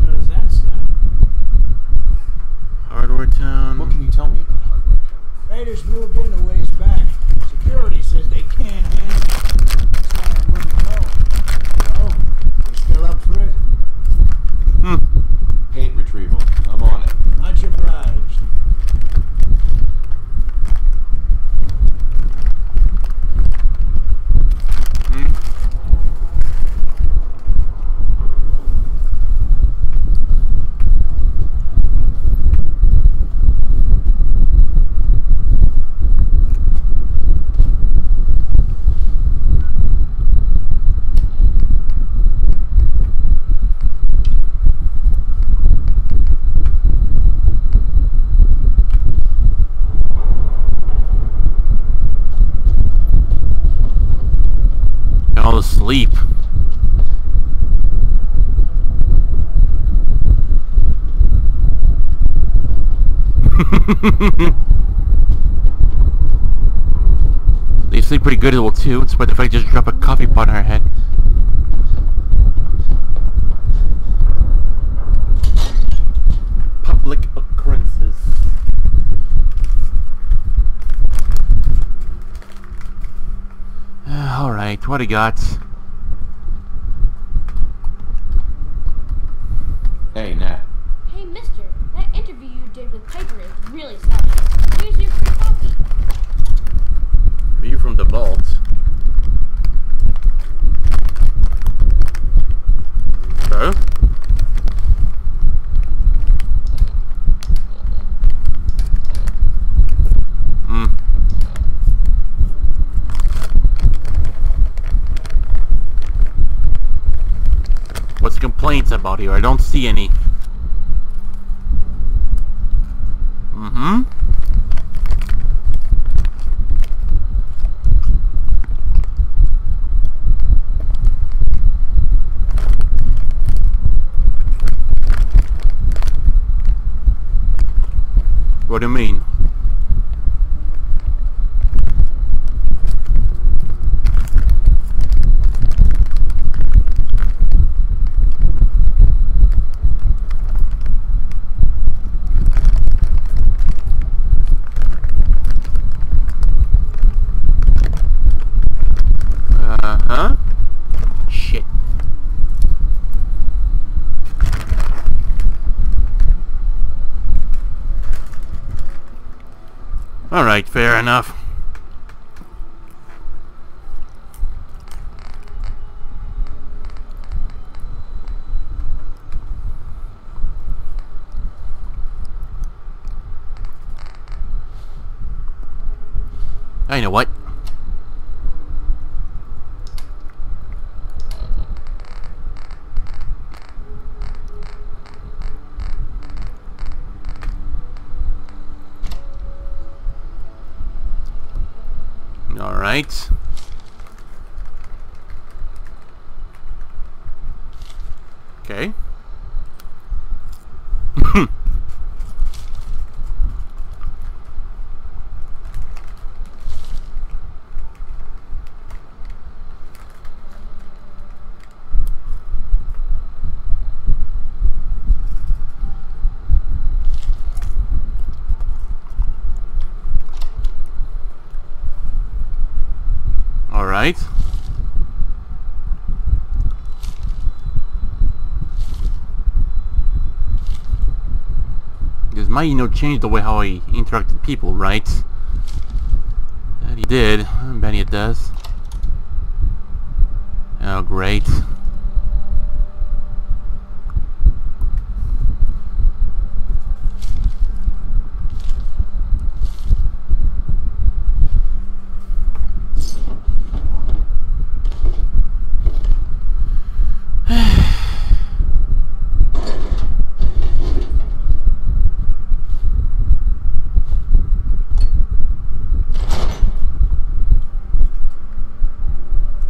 How does that sound? Hardware Town. What can you tell me about hardware? Raiders moved in a ways back. Security says they can't handle it. That's why I'm running low. Oh, you still up for it? Hmm. Paint retrieval. I'm on it. Much obliged. asleep. they sleep pretty good as well too, despite the fact I just drop a coffee pot on her head. Publick Occurrences. Alright, what do you got? Know what. Alright. Okay. Alright. You know, change the way how I interact with people, right? That he did. I bet it does. Oh, great.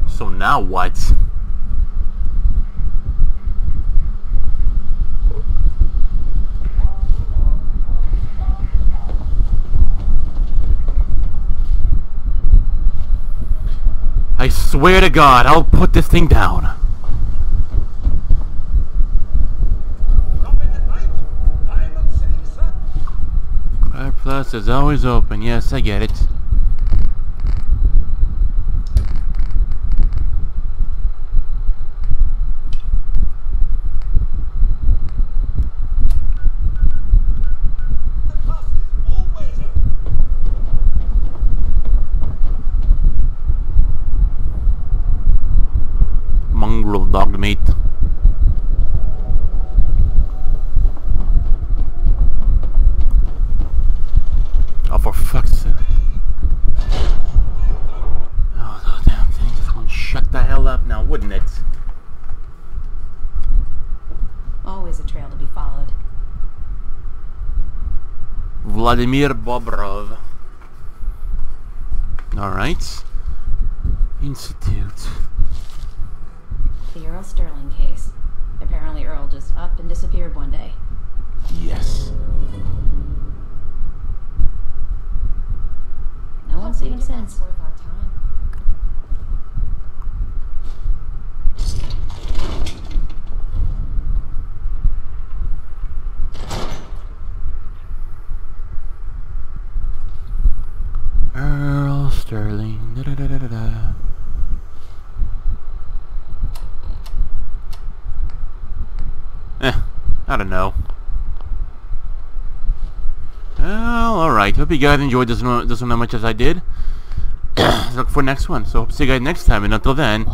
So now what? I swear to God, I'll put this thing down. Crab Plus is always open. Yes, I get it. Mongrel dog meat. Oh, for fuck's sake. Oh, the damn thing just won't shut the hell up now, wouldn't it? Always a trail to be followed. Vladimir Bobrov. Alright. Institute. The Earl Sterling case. Apparently Earl just up and disappeared one day. Yes. No one's seen him Hopefully since. that's worth our time. Earl Sterling. Da, da, da, da, da, da. Eh, I don't know. Well, alright. Hope you guys enjoyed this one, this one as much as I did. Look for next one. So hope to see you guys next time. And until then...